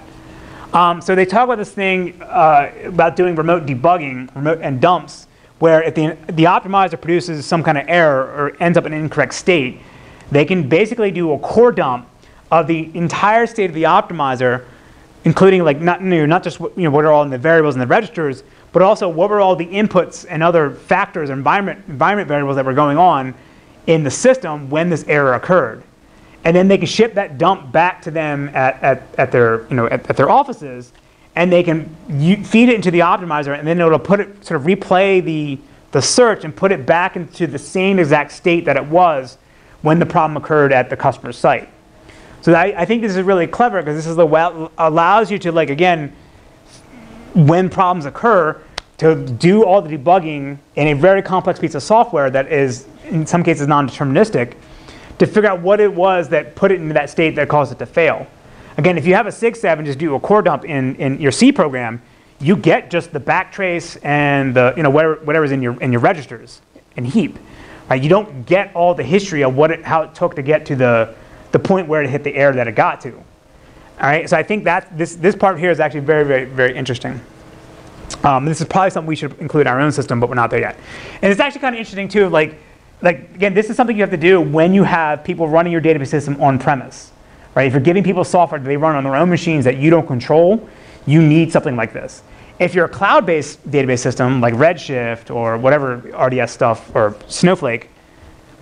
Um, so they talk about this thing uh, about doing remote debugging remote and dumps, where if the, the optimizer produces some kind of error or ends up in an incorrect state, they can basically do a core dump of the entire state of the optimizer, including like not, you know, not just you know, what are all in the variables and the registers, but also what were all the inputs and other factors, environment, environment variables that were going on in the system when this error occurred. And then they can ship that dump back to them at, at, at their, you know, at, at their offices, and they can feed it into the optimizer, and then it'll put it, sort of replay the, the search and put it back into the same exact state that it was when the problem occurred at the customer's site. So I, I think this is really clever because this is the well, allows you to like again when problems occur, to do all the debugging in a very complex piece of software that is, in some cases, non-deterministic, to figure out what it was that put it into that state that caused it to fail. Again, if you have a 6.7, just do a core dump in, in your C program, you get just the backtrace and the, you know, whatever, whatever's in your, in your registers and heap. Right? You don't get all the history of what it, how it took to get to the, the point where it hit the error that it got to. All right, so I think that this, this part here is actually very, very, very interesting. Um, this is probably something we should include in our own system, but we're not there yet. And it's actually kind of interesting too, like, like again, this is something you have to do when you have people running your database system on premise, right? If you're giving people software that they run on their own machines that you don't control, you need something like this. If you're a cloud-based database system like Redshift or whatever RDS stuff or Snowflake,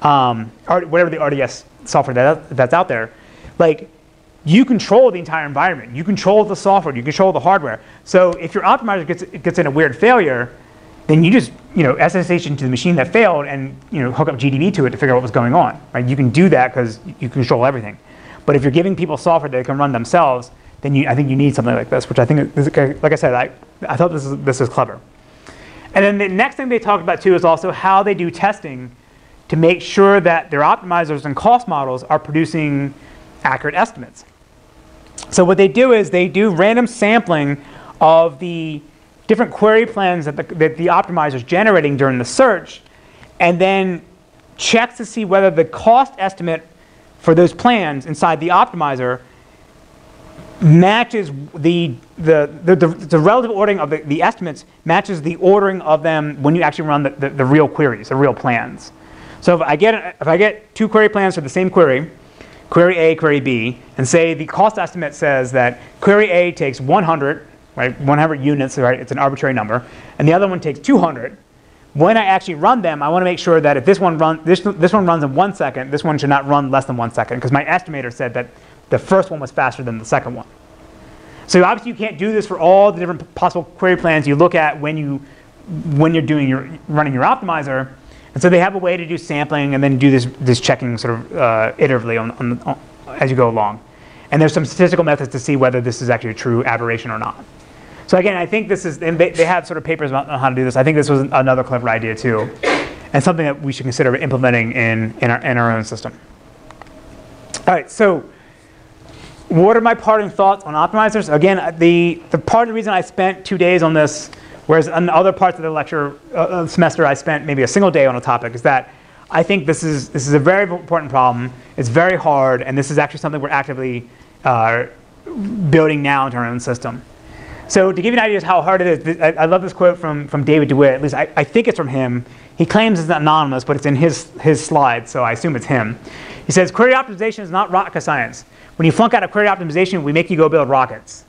um, or whatever the RDS software that, that's out there, like you control the entire environment. You control the software. You control the hardware. So if your optimizer gets, gets in a weird failure, then you just you know SSH into the machine that failed and you know hook up GDB to it to figure out what was going on. Right? You can do that because you control everything. But if you're giving people software that they can run themselves, then you, I think you need something like this, which I think, is, like I said, I, I thought this is, this is clever. And then the next thing they talked about too is also how they do testing to make sure that their optimizers and cost models are producing accurate estimates. So what they do is they do random sampling of the different query plans that the, that the optimizer is generating during the search, and then checks to see whether the cost estimate for those plans inside the optimizer matches the, the, the, the, relative ordering of the, the, estimates matches the ordering of them when you actually run the, the, the, real queries, the real plans. So if I, get, if I get two query plans for the same query, query A, query B, and say the cost estimate says that query A takes 100, right, 100 units, right, it's an arbitrary number, and the other one takes 200, when I actually run them, I want to make sure that if this one, run, this, this one runs in one second, this one should not run less than one second, because my estimator said that the first one was faster than the second one. So obviously you can't do this for all the different possible query plans you look at when, you, when you're doing your, running your optimizer. And so they have a way to do sampling and then do this, this checking sort of uh, iteratively on, on, on, as you go along. And there's some statistical methods to see whether this is actually a true aberration or not. So again, I think this is, and they, they have sort of papers about how to do this. I think this was another clever idea too, and something that we should consider implementing in, in, our, in our own system. All right, so what are my parting thoughts on optimizers? Again, the, the part of the reason I spent two days on this, whereas in other parts of the lecture uh, uh, semester I spent maybe a single day on a topic, is that I think this is, this is a very important problem. It's very hard, and this is actually something we're actively uh, building now into our own system. So to give you an idea of how hard it is, I, I love this quote from, from David DeWitt. At least I, I, think it's from him. He claims it's anonymous, but it's in his, his slides, so I assume it's him. He says, query optimization is not rocket science. When you flunk out of query optimization, we make you go build rockets.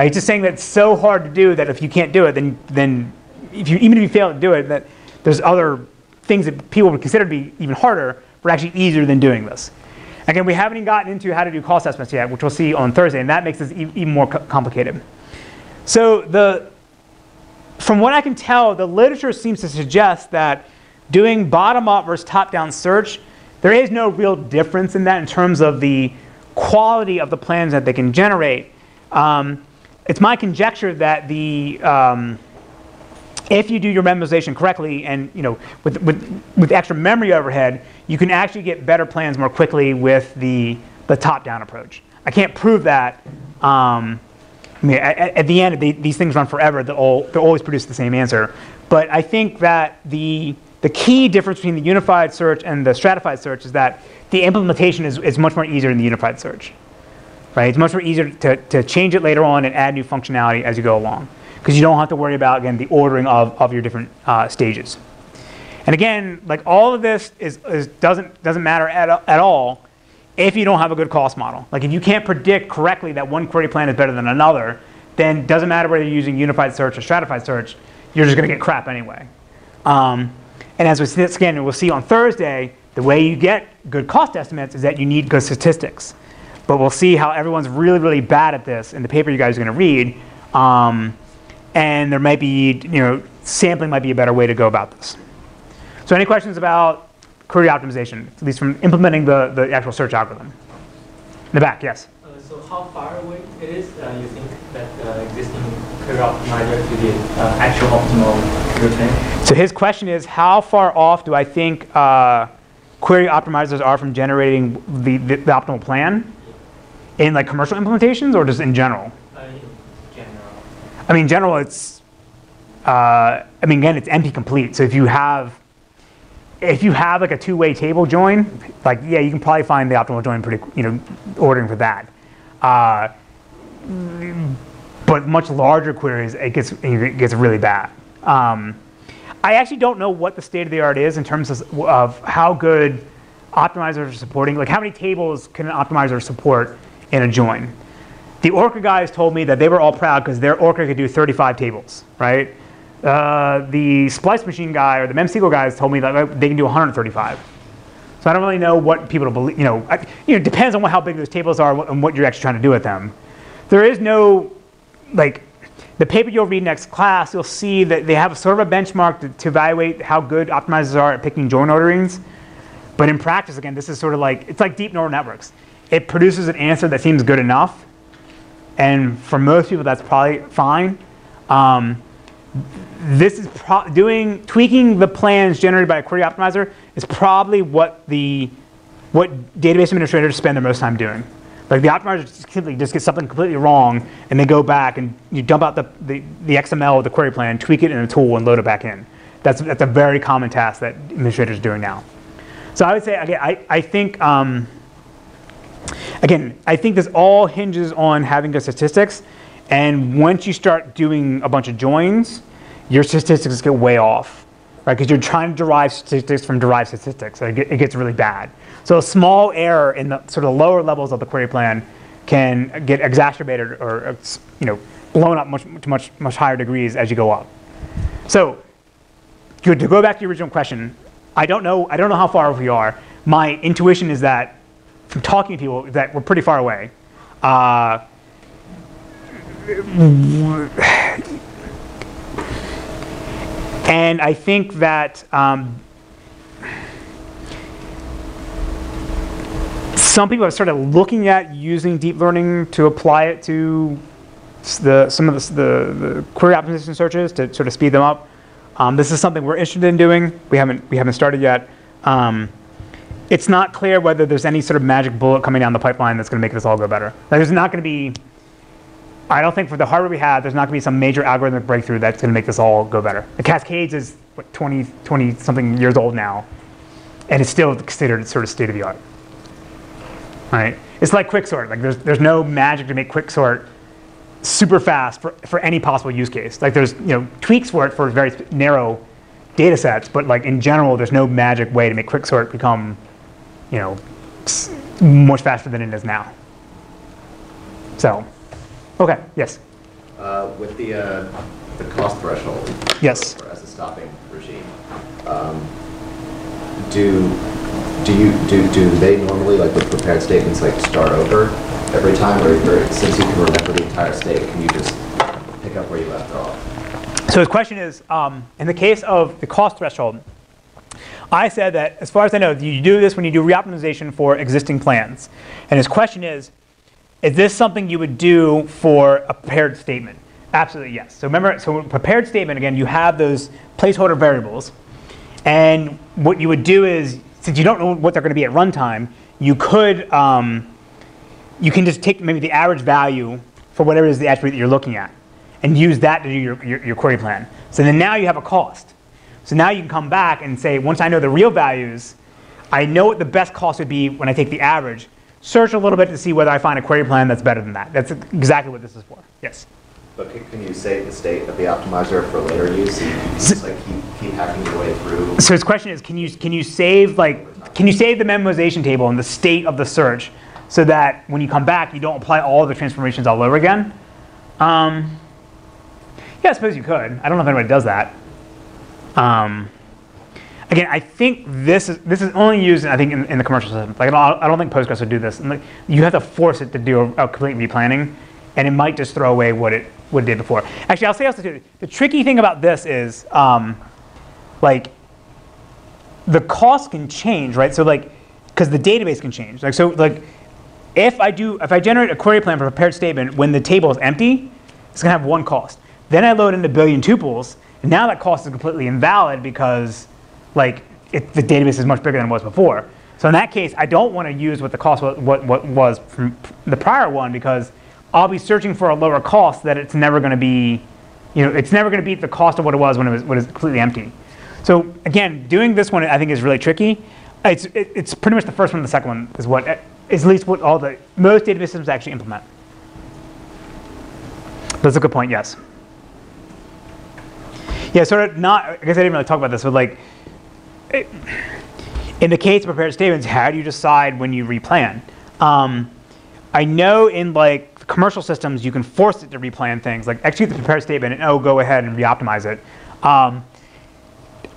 Right? He's just saying that it's so hard to do that if you can't do it, then, then if you, even if you fail to do it, that there's other things that people would consider to be even harder, but actually easier than doing this. Again, we haven't even gotten into how to do cost estimates yet, which we'll see on Thursday, and that makes this even more complicated. So the, from what I can tell, the literature seems to suggest that doing bottom-up versus top-down search, there is no real difference in that in terms of the quality of the plans that they can generate. Um, it's my conjecture that the um, if you do your memoization correctly and you know with, with, with extra memory overhead, you can actually get better plans more quickly with the, the top-down approach. I can't prove that, um, I mean, at, at the end, these things run forever. They'll, all, they'll always produce the same answer. But I think that the, the key difference between the unified search and the stratified search is that the implementation is, is much more easier in the unified search. Right? It's much more easier to, to change it later on and add new functionality as you go along. Because you don't have to worry about, again, the ordering of, of your different uh, stages. And again, like all of this is, is, doesn't, doesn't matter at, at all if you don't have a good cost model. Like if you can't predict correctly that one query plan is better than another, then doesn't matter whether you're using unified search or stratified search, you're just going to get crap anyway. Um, and as we see, again, we'll see on Thursday, the way you get good cost estimates is that you need good statistics. But we'll see how everyone's really, really bad at this in the paper you guys are going to read. Um, and there might be, you know, sampling might be a better way to go about this. So any questions about query optimization, at least from implementing the, the actual search algorithm. In the back, yes? Uh, so how far away it is, uh, you think, that uh, existing query optimizer to the uh, actual optimal plan? So his question is, how far off do I think uh, query optimizers are from generating the, the, the, optimal plan? In like commercial implementations or just in general? Uh, in general. I mean, in general, it's, I mean, again, it's NP complete. So if you have if you have like a two-way table join, like yeah, you can probably find the optimal join pretty, you know, ordering for that. Uh, but much larger queries, it gets it gets really bad. Um, I actually don't know what the state of the art is in terms of, of how good optimizers are supporting. Like how many tables can an optimizer support in a join? The Orca guys told me that they were all proud because their Orca could do 35 tables, right? Uh, the splice machine guy or the memsql guys told me that they can do 135. So I don't really know what people believe. You know, I, you know, it depends on what, how big those tables are and what you're actually trying to do with them. There is no, like, the paper you'll read next class, you'll see that they have sort of a benchmark to, to evaluate how good optimizers are at picking join orderings. But in practice, again, this is sort of like, it's like deep neural networks. It produces an answer that seems good enough, and for most people, that's probably fine. Um, this is doing tweaking the plans generated by a query optimizer is probably what the what database administrators spend their most time doing. Like the optimizer just simply just gets something completely wrong, and they go back and you dump out the, the, the XML of the query plan, tweak it in a tool, and load it back in. That's, that's a very common task that administrators are doing now. So I would say, again, I, I think, um, again, I think this all hinges on having good statistics. And once you start doing a bunch of joins, your statistics get way off, right? Because you're trying to derive statistics from derived statistics. It, it gets really bad. So a small error in the sort of lower levels of the query plan can get exacerbated or uh, you know blown up much much much higher degrees as you go up. So to go back to your original question, I don't know I don't know how far we are. My intuition is that from talking to people that we're pretty far away. Uh, and I think that um, some people have started looking at using deep learning to apply it to the, some of the, the, the query optimization searches to sort of speed them up. Um, this is something we're interested in doing. We haven't, we haven't started yet. Um, it's not clear whether there's any sort of magic bullet coming down the pipeline that's going to make this all go better. Like, there's not going to be, I don't think for the hardware we have, there's not going to be some major algorithmic breakthrough that's going to make this all go better. The Cascades is, what, 20, 20 something years old now, and it's still considered sort of state of the art right? It's like quicksort. Like there's, there's no magic to make quicksort super fast for, for any possible use case. Like there's you know tweaks for it for very narrow data sets, but like in general, there's no magic way to make quicksort become you know much faster than it is now. So, okay, yes. Uh, with the uh, the cost threshold. Yes. as a stopping regime, um, do do you do do they normally like with prepared statements like start over every time, or, or since you can remember the entire state, can you just pick up where you left off? So his question is, um, in the case of the cost threshold, I said that as far as I know, you do this when you do reoptimization for existing plans. And his question is, is this something you would do for a prepared statement? Absolutely yes. So remember, so prepared statement, again, you have those placeholder variables. And what you would do is since you don't know what they're going to be at runtime, you could um, you can just take maybe the average value for whatever is the attribute that you're looking at, and use that to do your, your, your query plan. So then now you have a cost. So now you can come back and say, once I know the real values, I know what the best cost would be when I take the average. Search a little bit to see whether I find a query plan that's better than that. That's exactly what this is for. Yes. But can, you save the state of the optimizer for later use? So you can just like keep, keep hacking your way through. So his question is, can you can you save like can you save the memoization table and the state of the search so that when you come back you don't apply all the transformations all over again? Um, yeah, I suppose you could. I don't know if anybody does that. Um, again, I think this is this is only used, I think, in, in the commercial system. Like, I don't, I don't think Postgres would do this. And like, you have to force it to do a, a complete replanning, and it might just throw away what it what it did before. Actually, I'll say also too, the tricky thing about this is um, like the cost can change, right? So like, because the database can change. Like so, like if I do, if I generate a query plan for a prepared statement when the table is empty, it's gonna have one cost. Then I load in a billion tuples, and now that cost is completely invalid because like it, the database is much bigger than it was before. So in that case, I don't want to use what the cost what, what, what was from the prior one because I'll be searching for a lower cost that it's never going to be, you know, it's never going to beat the cost of what it was when it was, when it was completely empty. So again, doing this one I think is really tricky. It's, it, it's pretty much the first one and the second one is what eh, is at least what all the most database systems actually implement. That's a good point. Yes. Yeah, sort of not. I guess I didn't really talk about this, but like, in the case of prepared statements, how do you decide when you replan? Um, I know in like commercial systems, you can force it to replan things, like execute the prepared statement and oh, go ahead and reoptimize it. Um,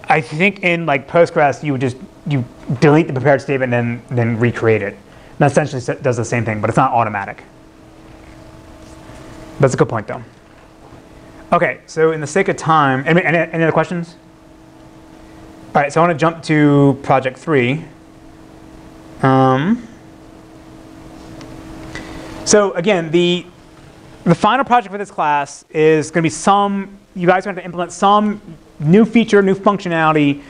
I think in like Postgres, you would just you delete the prepared statement and then, then recreate it. And that essentially does the same thing, but it's not automatic. That's a good point, though. Okay, so in the sake of time, any, any, any other questions? All right, so I want to jump to project three. Um, so again, the the final project for this class is going to be some, you guys are going to implement some new feature, new functionality,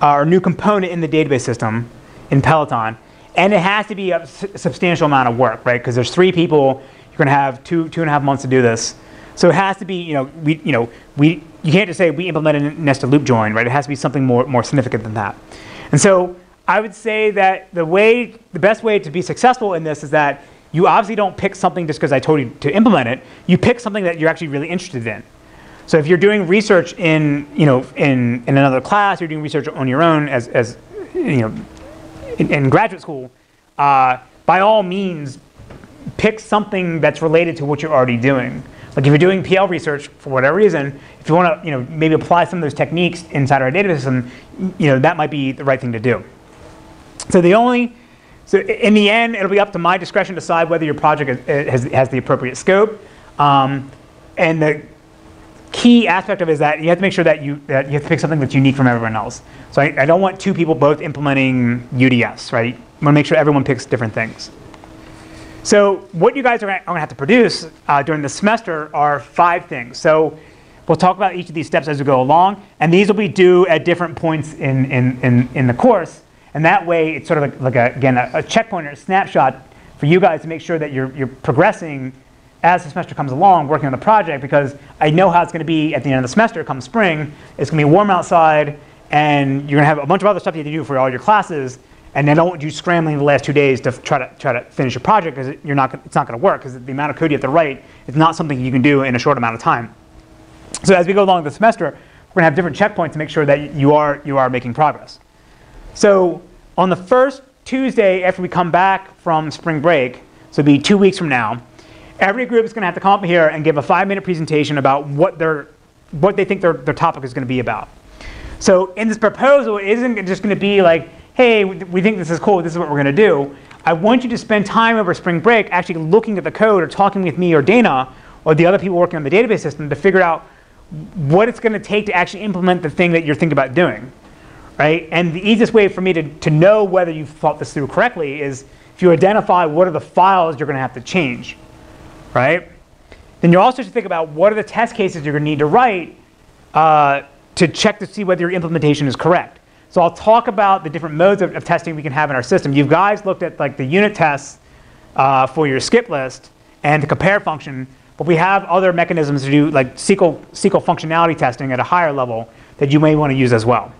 uh, or new component in the database system in Peloton. And it has to be a substantial amount of work, right? Because there's three people, you're going to have two, two and a half months to do this. So it has to be, you know, we, you know, we, you can't just say we implemented a nested loop join, right? It has to be something more, more significant than that. And so I would say that the way, the best way to be successful in this is that you obviously don't pick something just because I told you to implement it. You pick something that you're actually really interested in. So if you're doing research in, you know, in, in another class, you're doing research on your own as, as you know, in, in graduate school, uh, by all means, pick something that's related to what you're already doing. Like if you're doing PL research for whatever reason, if you want to, you know, maybe apply some of those techniques inside our database system, you know, that might be the right thing to do. So the only, so in the end, it'll be up to my discretion to decide whether your project has, has the appropriate scope. Um, and the key aspect of it is that you have to make sure that you, that you have to pick something that's unique from everyone else. So I, I don't want two people both implementing UDS, right? I want to make sure everyone picks different things. So what you guys are going to have to produce uh, during the semester are five things. So we'll talk about each of these steps as we go along, and these will be due at different points in, in, in, in the course. And that way, it's sort of like, like a, again, a, a checkpoint or a snapshot for you guys to make sure that you're, you're progressing as the semester comes along, working on the project, because I know how it's going to be at the end of the semester, come spring. It's going to be warm outside, and you're going to have a bunch of other stuff you have to do for all your classes, and I don't want you scrambling the last two days to try to try to finish your project because you're not it's not going to work because the amount of code you have to write is not something you can do in a short amount of time. So as we go along the semester, we're going to have different checkpoints to make sure that you are you are making progress. So on the first Tuesday after we come back from spring break, so it'll be two weeks from now, every group is going to have to come up here and give a five-minute presentation about what their what they think their, their topic is going to be about. So in this proposal, it isn't just going to be like, hey, we think this is cool, this is what we're going to do. I want you to spend time over spring break actually looking at the code or talking with me or Dana or the other people working on the database system to figure out what it's going to take to actually implement the thing that you're thinking about doing. Right? And the easiest way for me to, to know whether you've thought this through correctly is if you identify what are the files you're going to have to change. Right? Then you also should think about what are the test cases you're going to need to write uh, to check to see whether your implementation is correct. So I'll talk about the different modes of, of testing we can have in our system. You guys looked at like the unit tests uh, for your skip list and the compare function, but we have other mechanisms to do like SQL, SQL functionality testing at a higher level that you may want to use as well.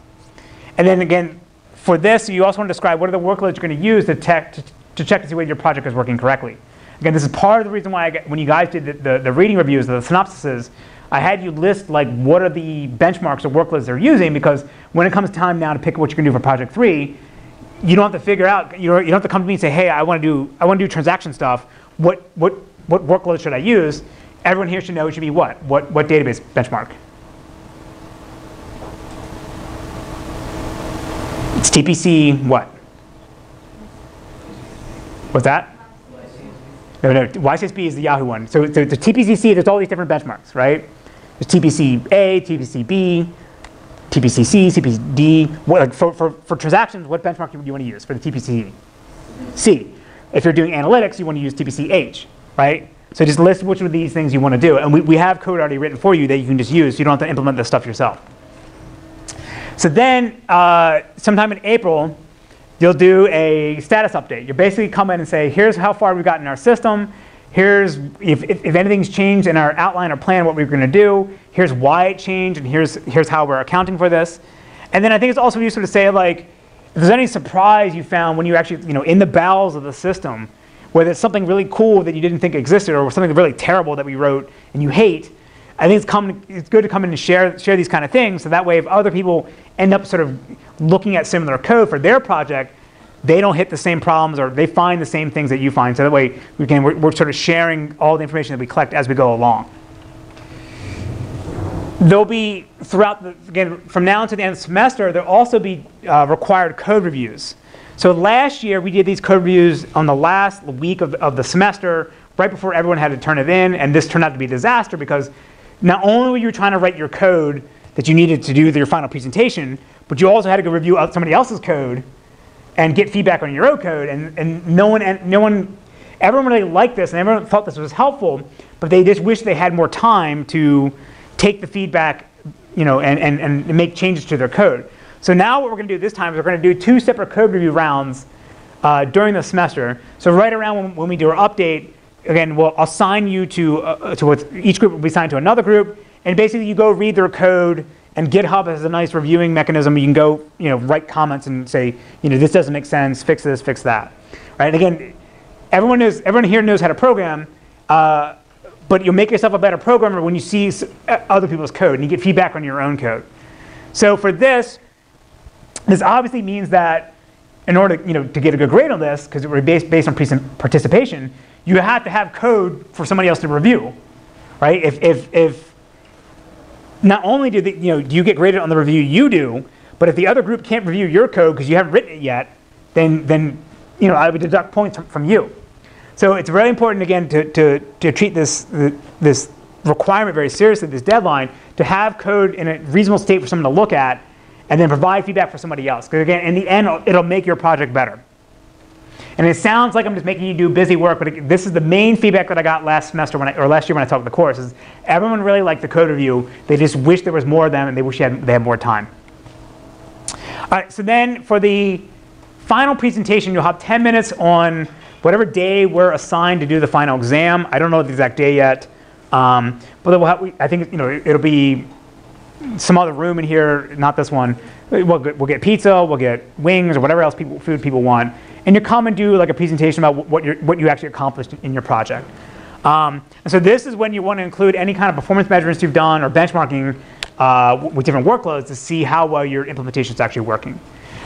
And then again, for this, you also want to describe what are the workloads you're going to use to, to, to check to see whether your project is working correctly. Again, this is part of the reason why get, when you guys did the, the, the reading reviews, the synopsises, I had you list like what are the benchmarks or workloads they're using because when it comes time now to pick what you're going to do for project three, you don't have to figure out, you don't, you don't have to come to me and say, hey, I want to do, I want to do transaction stuff. What, what, what workload should I use? Everyone here should know it should be what? What, what database benchmark? It's TPC what? What's that? No, no, YCSB is the Yahoo one. So, so the TPCC, there's all these different benchmarks, right? There's TPC-A, TPC-B, TPCC, CPD. What, like for, for, for transactions, what benchmark do you want to use for the TPC? C. If you're doing analytics, you want to use TPC-H, right? So just list which of these things you want to do. And we, we have code already written for you that you can just use. So you don't have to implement this stuff yourself. So then, uh, sometime in April, you'll do a status update. You basically come in and say, here's how far we've gotten in our system. Here's if, if, if anything's changed in our outline or plan, what we're going to do. Here's why it changed, and here's, here's how we're accounting for this. And then I think it's also useful to say, like, if there's any surprise you found when you actually, you know, in the bowels of the system, whether it's something really cool that you didn't think existed or something really terrible that we wrote and you hate, I think it's, come, it's good to come in and share, share these kind of things so that way if other people end up sort of looking at similar code for their project, they don't hit the same problems or they find the same things that you find. So that way we can, we're, we're sort of sharing all the information that we collect as we go along. There'll be throughout the, again, from now until the end of the semester, there'll also be uh, required code reviews. So last year we did these code reviews on the last week of, of the semester, right before everyone had to turn it in, and this turned out to be a disaster because not only were you trying to write your code that you needed to do your final presentation, but you also had to go review somebody else's code and get feedback on your own code. And, and no one, and no one, everyone really liked this, and everyone thought this was helpful. but they just wish they had more time to take the feedback, you know, and, and, and make changes to their code. So now what we're going to do this time is we're going to do two separate code review rounds uh, during the semester. So right around when, when we do our update, again, we'll assign you to, uh, to each group will be assigned to another group, and basically you go read their code, and GitHub has a nice reviewing mechanism. You can go, you know, write comments and say, you know, this doesn't make sense, fix this, fix that. Right? And again, everyone knows, everyone here knows how to program, uh, but you'll make yourself a better programmer when you see uh, other people's code and you get feedback on your own code. So for this, this obviously means that in order you know, to get a good grade on this, because we're based, based on participation, you have to have code for somebody else to review, right? If, if, if not only do, the, you, know, do you get graded on the review you do, but if the other group can't review your code because you haven't written it yet, then, then you know, I would deduct points from, from you. So it's very important, again, to, to, to treat this, this requirement very seriously, this deadline, to have code in a reasonable state for someone to look at and then provide feedback for somebody else. Because again, in the end, it'll make your project better. And it sounds like I'm just making you do busy work, but this is the main feedback that I got last semester when I, or last year when I taught the course is everyone really liked the code review. They just wish there was more of them and they wish they had, they had more time. All right, so then for the final presentation, you'll have 10 minutes on whatever day we're assigned to do the final exam. I don't know the exact day yet, um, but we'll have, I think you know it'll be some other room in here, not this one. We'll get, we'll get pizza, we'll get wings, or whatever else people, food people want, and you come and do like a presentation about what, you what you actually accomplished in your project. Um, and so this is when you want to include any kind of performance measurements you've done or benchmarking uh, with different workloads to see how well your implementation is actually working.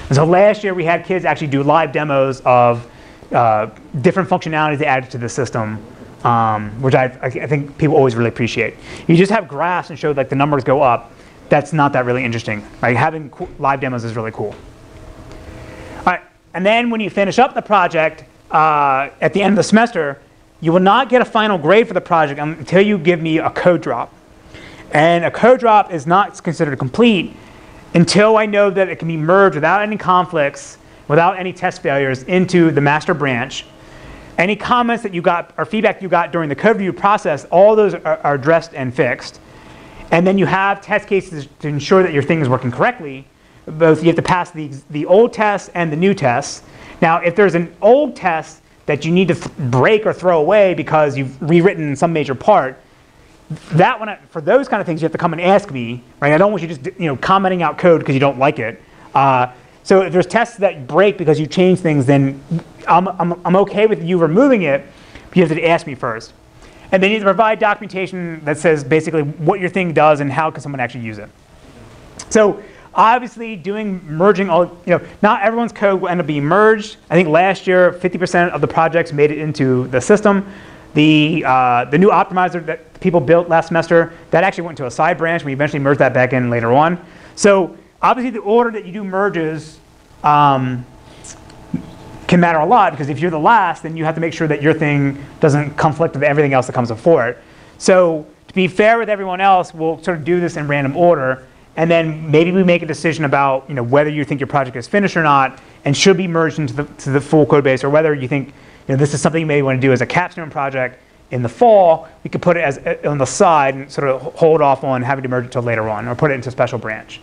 And so last year we had kids actually do live demos of uh, different functionalities they added to the system, um, which I, I, think people always really appreciate. You just have graphs and show like the numbers go up. That's not that really interesting. Like Having live demos is really cool. And then when you finish up the project uh, at the end of the semester, you will not get a final grade for the project until you give me a code drop. And a code drop is not considered complete until I know that it can be merged without any conflicts without any test failures into the master branch. Any comments that you got or feedback you got during the code review process, all those are, are addressed and fixed. And then you have test cases to ensure that your thing is working correctly. Both you have to pass the, the old test and the new test. Now, if there's an old test that you need to break or throw away because you've rewritten some major part, that one, for those kind of things, you have to come and ask me, right? I don't want you just you know commenting out code because you don't like it. Uh, so if there's tests that break because you change things, then I'm, I'm, I'm okay with you removing it, but you have to ask me first. And then you need to provide documentation that says basically what your thing does and how can someone actually use it. So obviously doing merging all, you know, not everyone's code will end up being merged. I think last year 50% of the projects made it into the system. The, uh, the new optimizer that people built last semester, that actually went to a side branch. We eventually merged that back in later on. So Obviously, the order that you do merges um, can matter a lot because if you're the last, then you have to make sure that your thing doesn't conflict with everything else that comes before it. So to be fair with everyone else, we'll sort of do this in random order, and then maybe we make a decision about you know whether you think your project is finished or not, and should be merged into the, to the full code base, or whether you think you know this is something you may want to do as a capstone project in the fall. We could put it as uh, on the side and sort of hold off on having to merge it until later on, or put it into a special branch.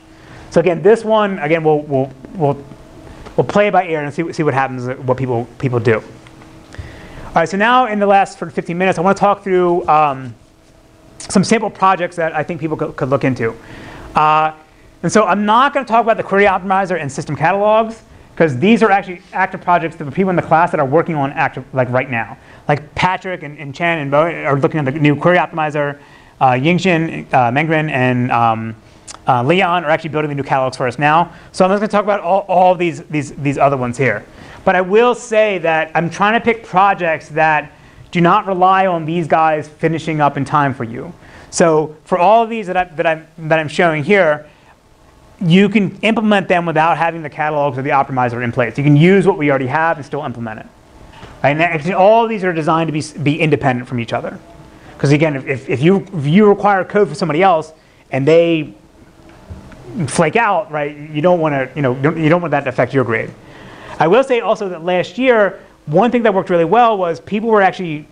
So again, this one, again, we'll, we'll, we'll, we'll play by ear and see, see what happens, what people, people do. All right, so now in the last sort of 15 minutes, I want to talk through um, some sample projects that I think people could, could look into. Uh, and so I'm not going to talk about the query optimizer and system catalogs because these are actually active projects that the people in the class that are working on active like right now. Like Patrick and, and Chen and Bo are looking at the new query optimizer. Uh, Yingxin, uh, Mengren, and um, uh, Leon are actually building the new catalogs for us now. So I'm just going to talk about all, all these, these, these other ones here. But I will say that I'm trying to pick projects that do not rely on these guys finishing up in time for you. So for all of these that, I, that, I'm, that I'm showing here, you can implement them without having the catalogs or the optimizer in place. You can use what we already have and still implement it. Right? And actually, all these are designed to be, be independent from each other. Because again, if, if, you, if you require code for somebody else and they flake out, right, you don't want to, you know, you don't want that to affect your grade. I will say also that last year, one thing that worked really well was people were actually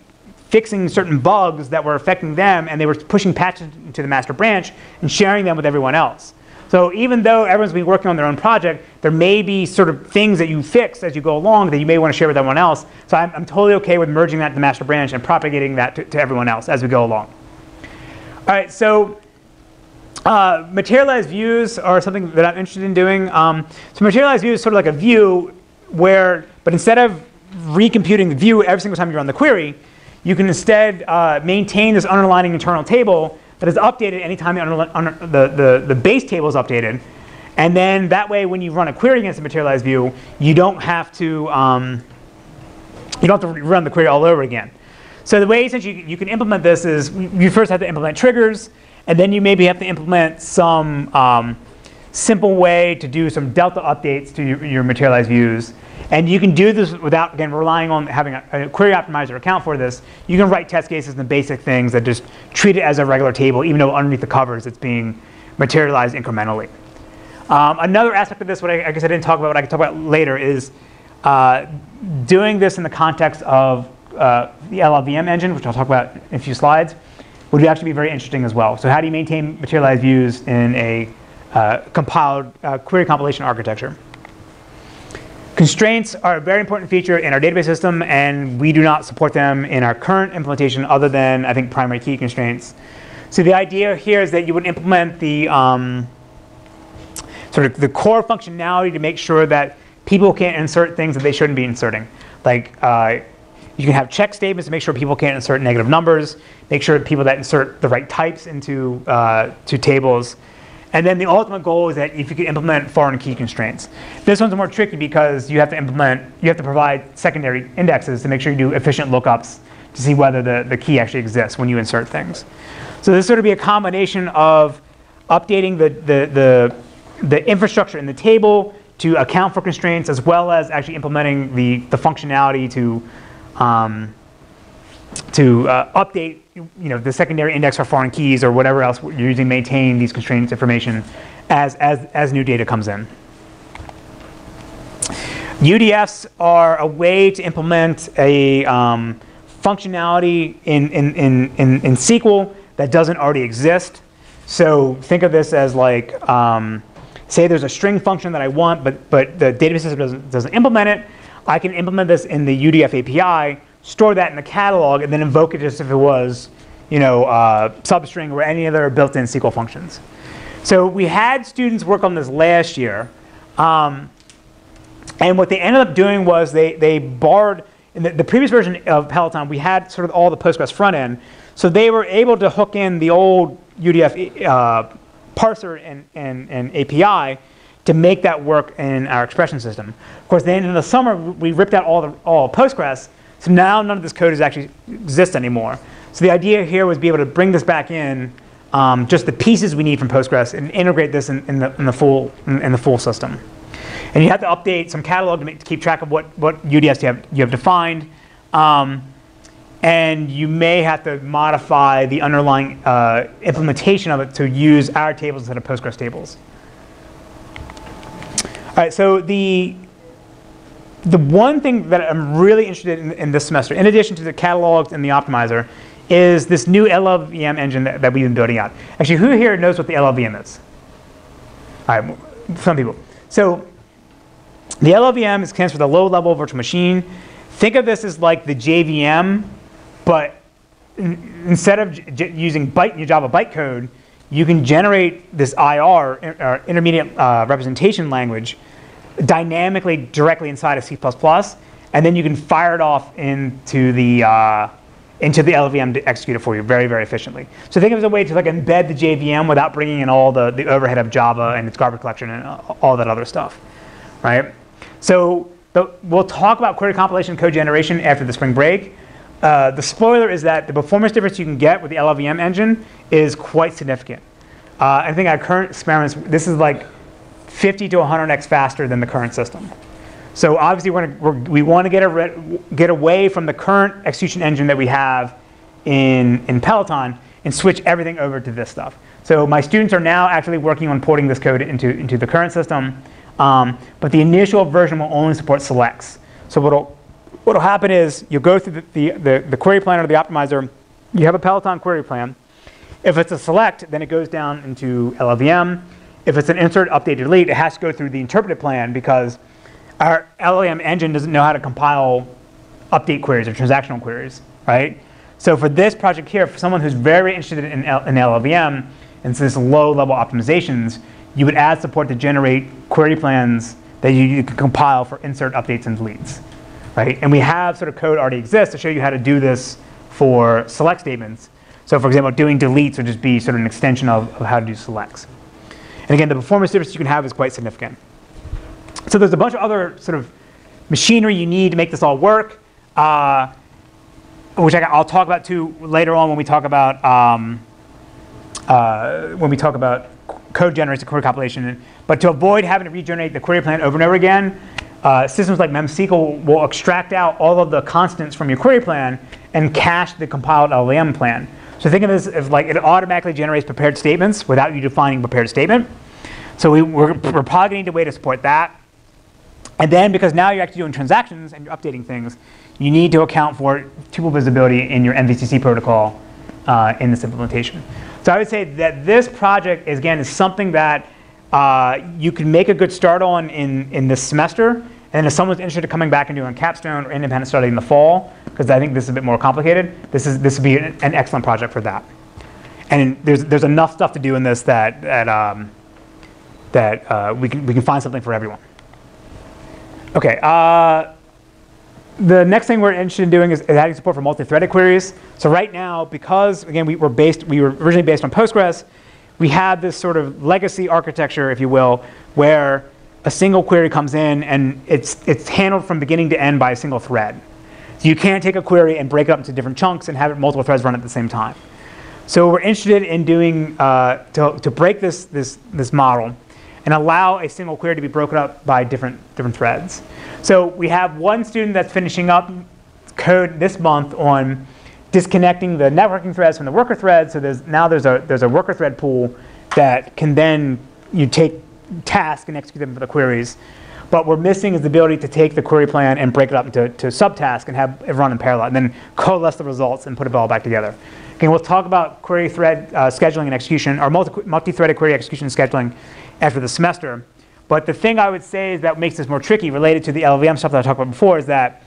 fixing certain bugs that were affecting them, and they were pushing patches into the master branch and sharing them with everyone else. So even though everyone's been working on their own project, there may be sort of things that you fix as you go along that you may want to share with everyone else. So I'm, I'm totally okay with merging that to the master branch and propagating that to, to everyone else as we go along. All right, so uh, materialized views are something that I'm interested in doing. Um, so materialized view is sort of like a view where, but instead of recomputing the view every single time you run the query, you can instead uh, maintain this underlining internal table that is updated anytime the, the, the, the base table is updated. And then that way, when you run a query against a materialized view, you don't have to um, you don't have to run the query all over again. So the way essentially you, you can implement this is you first have to implement triggers, and then you maybe have to implement some um, simple way to do some delta updates to your, your, materialized views. And you can do this without, again, relying on having a, a, query optimizer account for this. You can write test cases and the basic things that just treat it as a regular table, even though underneath the covers it's being materialized incrementally. Um, another aspect of this, what I, I, guess I didn't talk about, what I can talk about later, is uh, doing this in the context of uh, the LLVM engine, which I'll talk about in a few slides, would actually be very interesting as well. So how do you maintain materialized views in a uh, compiled uh, query compilation architecture? Constraints are a very important feature in our database system, and we do not support them in our current implementation other than, I think, primary key constraints. So the idea here is that you would implement the um, sort of the core functionality to make sure that people can't insert things that they shouldn't be inserting. Like uh, you can have check statements to make sure people can't insert negative numbers, make sure people that insert the right types into uh, to tables, and then the ultimate goal is that if you can implement foreign key constraints. This one's more tricky because you have to implement, you have to provide secondary indexes to make sure you do efficient lookups to see whether the, the key actually exists when you insert things. So this sort of be a combination of updating the, the, the, the infrastructure in the table to account for constraints as well as actually implementing the, the functionality to, um, to uh, update you know, the secondary index for foreign keys or whatever else you're using maintain these constraints information as, as, as new data comes in. UDFs are a way to implement a um, functionality in, in, in, in, in SQL that doesn't already exist. So think of this as like, um, say there's a string function that I want, but, but the database system doesn't, doesn't implement it. I can implement this in the UDF API store that in the catalog, and then invoke it just if it was, you know, uh, substring or any other built-in SQL functions. So we had students work on this last year. Um, and what they ended up doing was they, they borrowed, in the, the, previous version of Peloton, we had sort of all the Postgres front end. So they were able to hook in the old UDF uh, parser and, and, and API to make that work in our expression system. Of course, then in the summer, we ripped out all, the, all Postgres, so now none of this code is actually exists anymore. So the idea here was be able to bring this back in, um, just the pieces we need from Postgres, and integrate this in, in, the, in the, full, in, in, the full system. And you have to update some catalog to, make, to keep track of what, what UDFs you have, you have defined. Um, and you may have to modify the underlying uh, implementation of it to use our tables instead of Postgres tables. All right, so the the one thing that I'm really interested in, in, this semester, in addition to the catalogs and the optimizer, is this new LLVM engine that, that, we've been building out. Actually, who here knows what the LLVM is? All right, some people. So the LLVM stands for the low-level virtual machine. Think of this as like the JVM, but in, instead of using byte, Java bytecode, you can generate this IR, or intermediate uh, representation language, dynamically directly inside of C++, and then you can fire it off into the uh, into the execute it for you very, very efficiently. So think of it as a way to like embed the JVM without bringing in all the, the overhead of Java and its garbage collection and all that other stuff, right? So the, we'll talk about query compilation code generation after the spring break. Uh, the spoiler is that the performance difference you can get with the LLVM engine is quite significant. Uh, I think our current experiments, this is like 50 to 100x faster than the current system. So obviously we're gonna, we're, we want to get, a, get away from the current execution engine that we have in, in Peloton and switch everything over to this stuff. So my students are now actually working on porting this code into, into the current system, um, but the initial version will only support selects. So what'll, what'll happen is you'll go through the, the, the, the query planner the optimizer. You have a Peloton query plan. If it's a select, then it goes down into LLVM. If it's an insert, update, delete, it has to go through the interpreted plan because our LLVM engine doesn't know how to compile update queries or transactional queries, right? So for this project here, for someone who's very interested in, L- in LLVM and so this low-level optimizations, you would add support to generate query plans that you, you can compile for insert, updates, and deletes, right? And we have sort of code already exists to show you how to do this for select statements. So for example, doing deletes would just be sort of an extension of, of how to do selects. And again, the performance difference you can have is quite significant. So there's a bunch of other sort of machinery you need to make this all work, uh, which I, will talk about too later on when we talk about um, uh, when we talk about code generation query compilation. But to avoid having to regenerate the query plan over and over again, uh, systems like MemSQL will extract out all of the constants from your query plan and cache the compiled LLVM plan. So think of this as like it automatically generates prepared statements without you defining prepared statement. So we, we're, we're probably going to need a way to support that. And then because now you're actually doing transactions and you're updating things, you need to account for tuple visibility in your MVCC protocol uh, in this implementation. So I would say that this project, is, again, is something that uh, you can make a good start on in, in this semester. And if someone's interested in coming back and doing a capstone or independent study in the fall, because I think this is a bit more complicated, this, is, this would be an, an excellent project for that. And there's, there's enough stuff to do in this that, that, um, that uh, we, can, we can find something for everyone. Okay, uh, the next thing we're interested in doing is, is adding support for multi-threaded queries. So right now, because again we were based, we were originally based on Postgres, we had this sort of legacy architecture, if you will, where a single query comes in and it's it's handled from beginning to end by a single thread. So you can't take a query and break it up into different chunks and have it multiple threads run at the same time. So we're interested in doing uh, to, to break this this this model and allow a single query to be broken up by different different threads. So we have one student that's finishing up code this month on disconnecting the networking threads from the worker threads. So there's now there's a there's a worker thread pool that can then you take tasks and execute them for the queries. But we're missing is the ability to take the query plan and break it up into to subtasks and have it run in parallel, and then coalesce the results and put it all back together. Okay, we'll talk about query thread uh, scheduling and execution, or multi- multi-threaded query execution scheduling after the semester. But the thing I would say is that makes this more tricky related to the LLVM stuff that I talked about before is that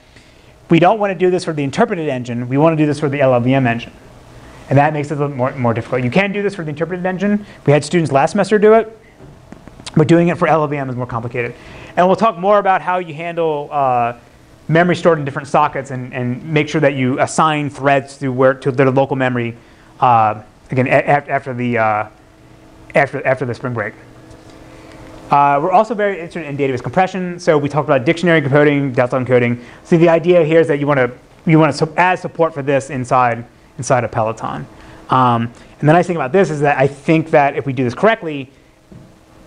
we don't want to do this for the interpreted engine. We want to do this for the LLVM engine. And that makes it a little more, more difficult. You can do this for the interpreted engine. We had students last semester do it. But doing it for LLVM is more complicated. And we'll talk more about how you handle uh, memory stored in different sockets and, and make sure that you assign threads to where to their local memory. Uh, again, a- after the uh, after after the spring break. Uh, we're also very interested in database compression. So we talked about dictionary encoding, delta encoding. So the idea here is that you want to you want to add support for this inside inside of Peloton. Um, and the nice thing about this is that I think that if we do this correctly,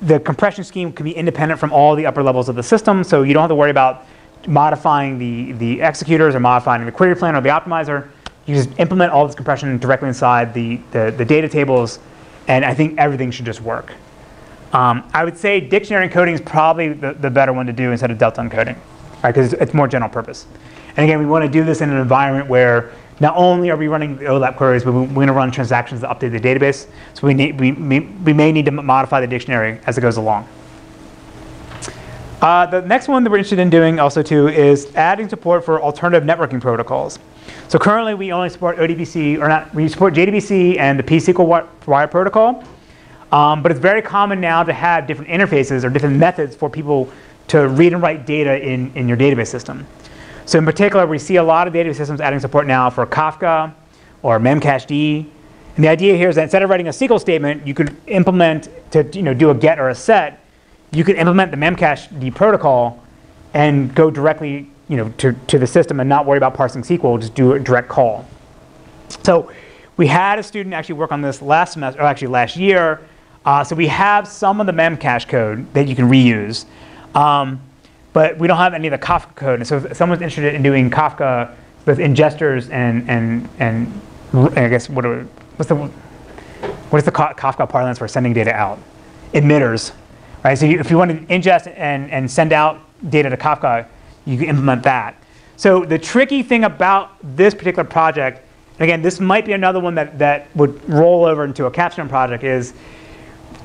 the compression scheme can be independent from all the upper levels of the system. So you don't have to worry about modifying the, the executors or modifying the query plan or the optimizer. You just implement all this compression directly inside the, the, the data tables, and I think everything should just work. Um, I would say dictionary encoding is probably the, the better one to do instead of delta encoding, right? Because it's more general purpose. And again, we want to do this in an environment where not only are we running the OLAP queries, but we're going to run transactions to update the database. So we, need, we, we may need to modify the dictionary as it goes along. Uh, the next one that we're interested in doing also too is adding support for alternative networking protocols. So currently we only support ODBC, or not, we support JDBC and the P-SQL wire protocol. Um, but it's very common now to have different interfaces or different methods for people to read and write data in, in your database system. So in particular, we see a lot of database systems adding support now for Kafka or Memcached. And the idea here is that instead of writing a SQL statement, you could implement to you know, do a get or a set, you could implement the Memcached protocol and go directly you know, to, to the system and not worry about parsing SQL, just do a direct call. So we had a student actually work on this last semester, or actually last year, uh, so we have some of the memcache code that you can reuse, um, but we don't have any of the Kafka code. And so if someone's interested in doing Kafka with ingesters and, and, and I guess what are, what's the, what is the Kafka parlance for sending data out? Emitters, right? So you, if you want to ingest and, and send out data to Kafka, you can implement that. So the tricky thing about this particular project, again, this might be another one that, that would roll over into a capstone project, is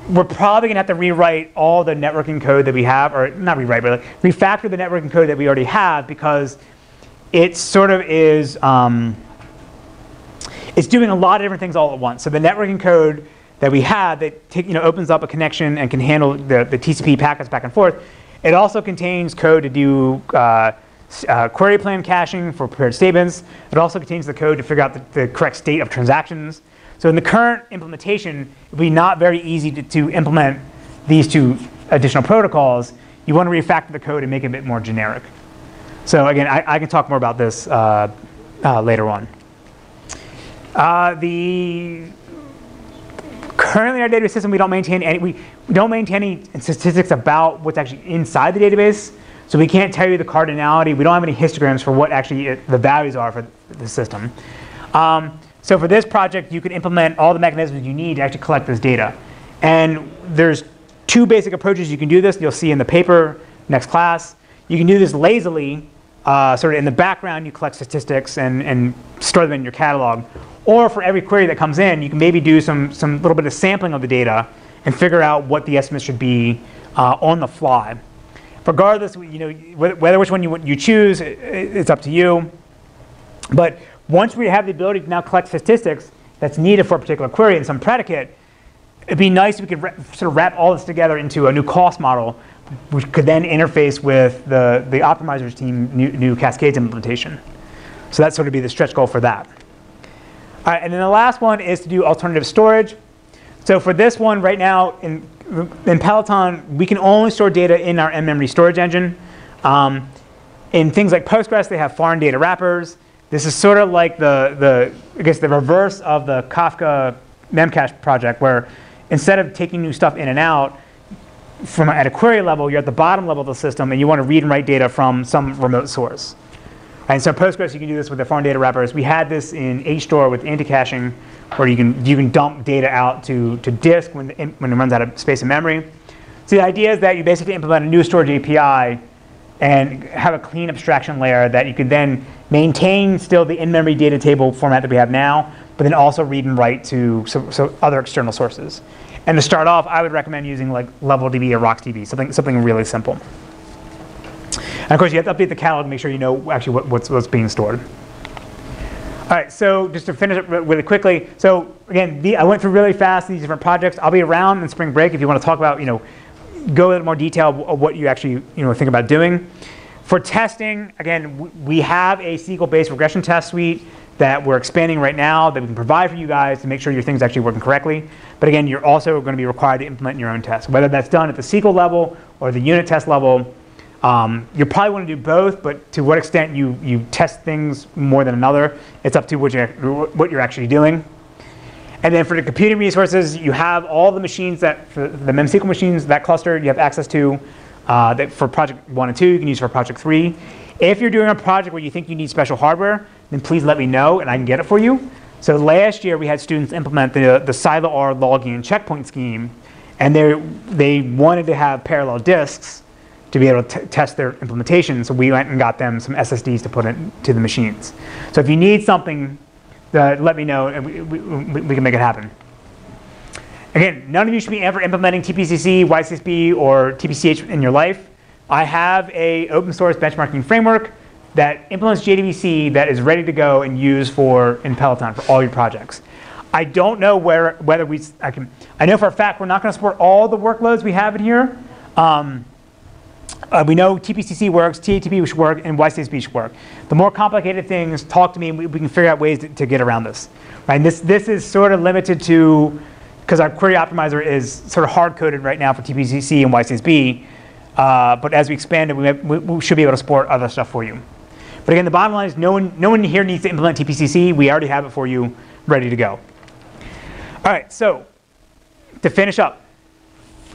we're probably gonna have to rewrite all the networking code that we have, or not rewrite, but like refactor the networking code that we already have because it sort of is, um, it's doing a lot of different things all at once. So the networking code that we have that take, you know, opens up a connection and can handle the, the TCP packets back and forth, it also contains code to do uh, uh, query plan caching for prepared statements. It also contains the code to figure out the, the correct state of transactions. So in the current implementation, it would be not very easy to, to implement these two additional protocols. You want to refactor the code and make it a bit more generic. So again, I, I can talk more about this uh, uh, later on. Uh, the currently in our database system, we don't maintain any we, we don't maintain any statistics about what's actually inside the database. So we can't tell you the cardinality. We don't have any histograms for what actually it, the values are for the system. Um, so for this project, you can implement all the mechanisms you need to actually collect this data. And there's two basic approaches you can do this. You'll see in the paper next class. You can do this lazily, uh, sort of in the background, you collect statistics and, and store them in your catalog. Or for every query that comes in, you can maybe do some, some little bit of sampling of the data and figure out what the estimate should be uh, on the fly. Regardless, you know, whether which one you, you choose, it's up to you. But once we have the ability to now collect statistics that's needed for a particular query and some predicate, it'd be nice if we could sort of wrap all this together into a new cost model, which could then interface with the, the optimizers team new, new Cascades implementation. So that's sort of be the stretch goal for that. All right, and then the last one is to do alternative storage. So for this one right now in, in Peloton, we can only store data in our in-memory storage engine. Um, in things like Postgres, they have foreign data wrappers. This is sort of like the, the I guess the reverse of the Kafka Memcache project, where instead of taking new stuff in and out, from at a query level, you're at the bottom level of the system, and you want to read and write data from some remote source. And so Postgres, you can do this with the foreign data wrappers. We had this in HStore with anti-caching, where you can, you can dump data out to, to disk when, when it runs out of space and memory. So the idea is that you basically implement a new storage API and have a clean abstraction layer that you can then maintain still the in-memory data table format that we have now, but then also read and write to so, so other external sources. And to start off, I would recommend using like LevelDB or RocksDB, something, something really simple. And of course, you have to update the catalog to make sure you know actually what, what's, what's being stored. All right, so just to finish up really quickly. So again, the, I went through really fast these different projects. I'll be around in spring break if you want to talk about, you know, go into more detail of what you actually, you know, think about doing. For testing, again, we have a SQL-based regression test suite that we're expanding right now that we can provide for you guys to make sure your thing's actually working correctly. But again, you're also going to be required to implement your own tests, whether that's done at the SQL level or the unit test level. Um, you probably want to do both, but to what extent you, you test things more than another, it's up to what you're, what you're actually doing. And then for the computing resources, you have all the machines that, for the MemSQL machines, that cluster you have access to. Uh, that for project one and two, you can use for project three. If you're doing a project where you think you need special hardware, then please let me know and I can get it for you. So last year we had students implement the, the SiloR logging and checkpoint scheme, and they, they wanted to have parallel disks to be able to test their implementation. So we went and got them some SSDs to put into the machines. So if you need something, uh, let me know and we, we, we, can make it happen. Again, none of you should be ever implementing TPCC, YCSB, or TPCH in your life. I have a open source benchmarking framework that implements JDBC that is ready to go and use for in Peloton for all your projects. I don't know where whether we I can I know for a fact we're not going to support all the workloads we have in here. Um, uh, we know TPCC works, TATP should work, and YCSB should work. The more complicated things, talk to me, and we, we can figure out ways to, to, get around this. Right? And this, this is sort of limited to, because our query optimizer is sort of hard-coded right now for TPCC and YCSB, uh, but as we expand it, we, we, we, should be able to support other stuff for you. But again, the bottom line is no one, no one here needs to implement TPCC. We already have it for you, ready to go. All right, so to finish up,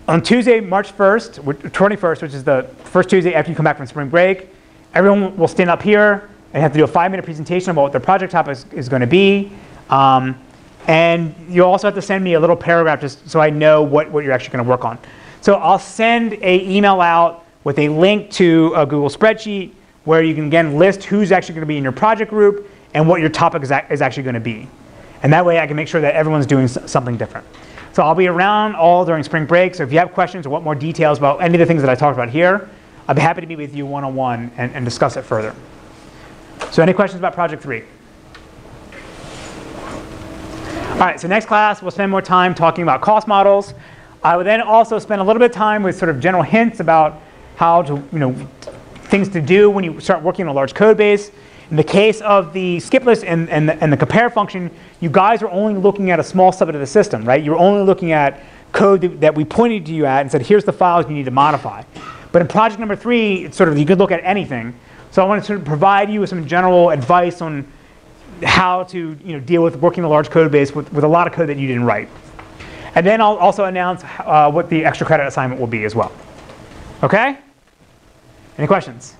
on Tuesday, March 1st, 21st, which is the first Tuesday after you come back from spring break, everyone will stand up here and have to do a five minute presentation about what their project topic is, is going to be. Um, and you also have to send me a little paragraph just so I know what, what you're actually going to work on. So I'll send a email out with a link to a Google spreadsheet where you can again list who's actually going to be in your project group and what your topic is, is actually going to be. And that way I can make sure that everyone's doing something different. So I'll be around all during spring break. So if you have questions or want more details about any of the things that I talked about here, I'd be happy to meet with you one-on-one and, and discuss it further. So any questions about project three? All right, so next class, we'll spend more time talking about cost models. I will then also spend a little bit of time with sort of general hints about how to, you know, things to do when you start working on a large code base. In the case of the skip list and, and, the, and the compare function, you guys are only looking at a small subset of the system, right? You're only looking at code that, we pointed to you at and said, here's the files you need to modify. But in project number three, it's sort of, you could look at anything. So I want to sort of provide you with some general advice on how to you know, deal with working a large code base with, with a lot of code that you didn't write. And then I'll also announce uh, what the extra credit assignment will be as well. Okay? Any questions?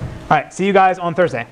All right, see you guys on Thursday.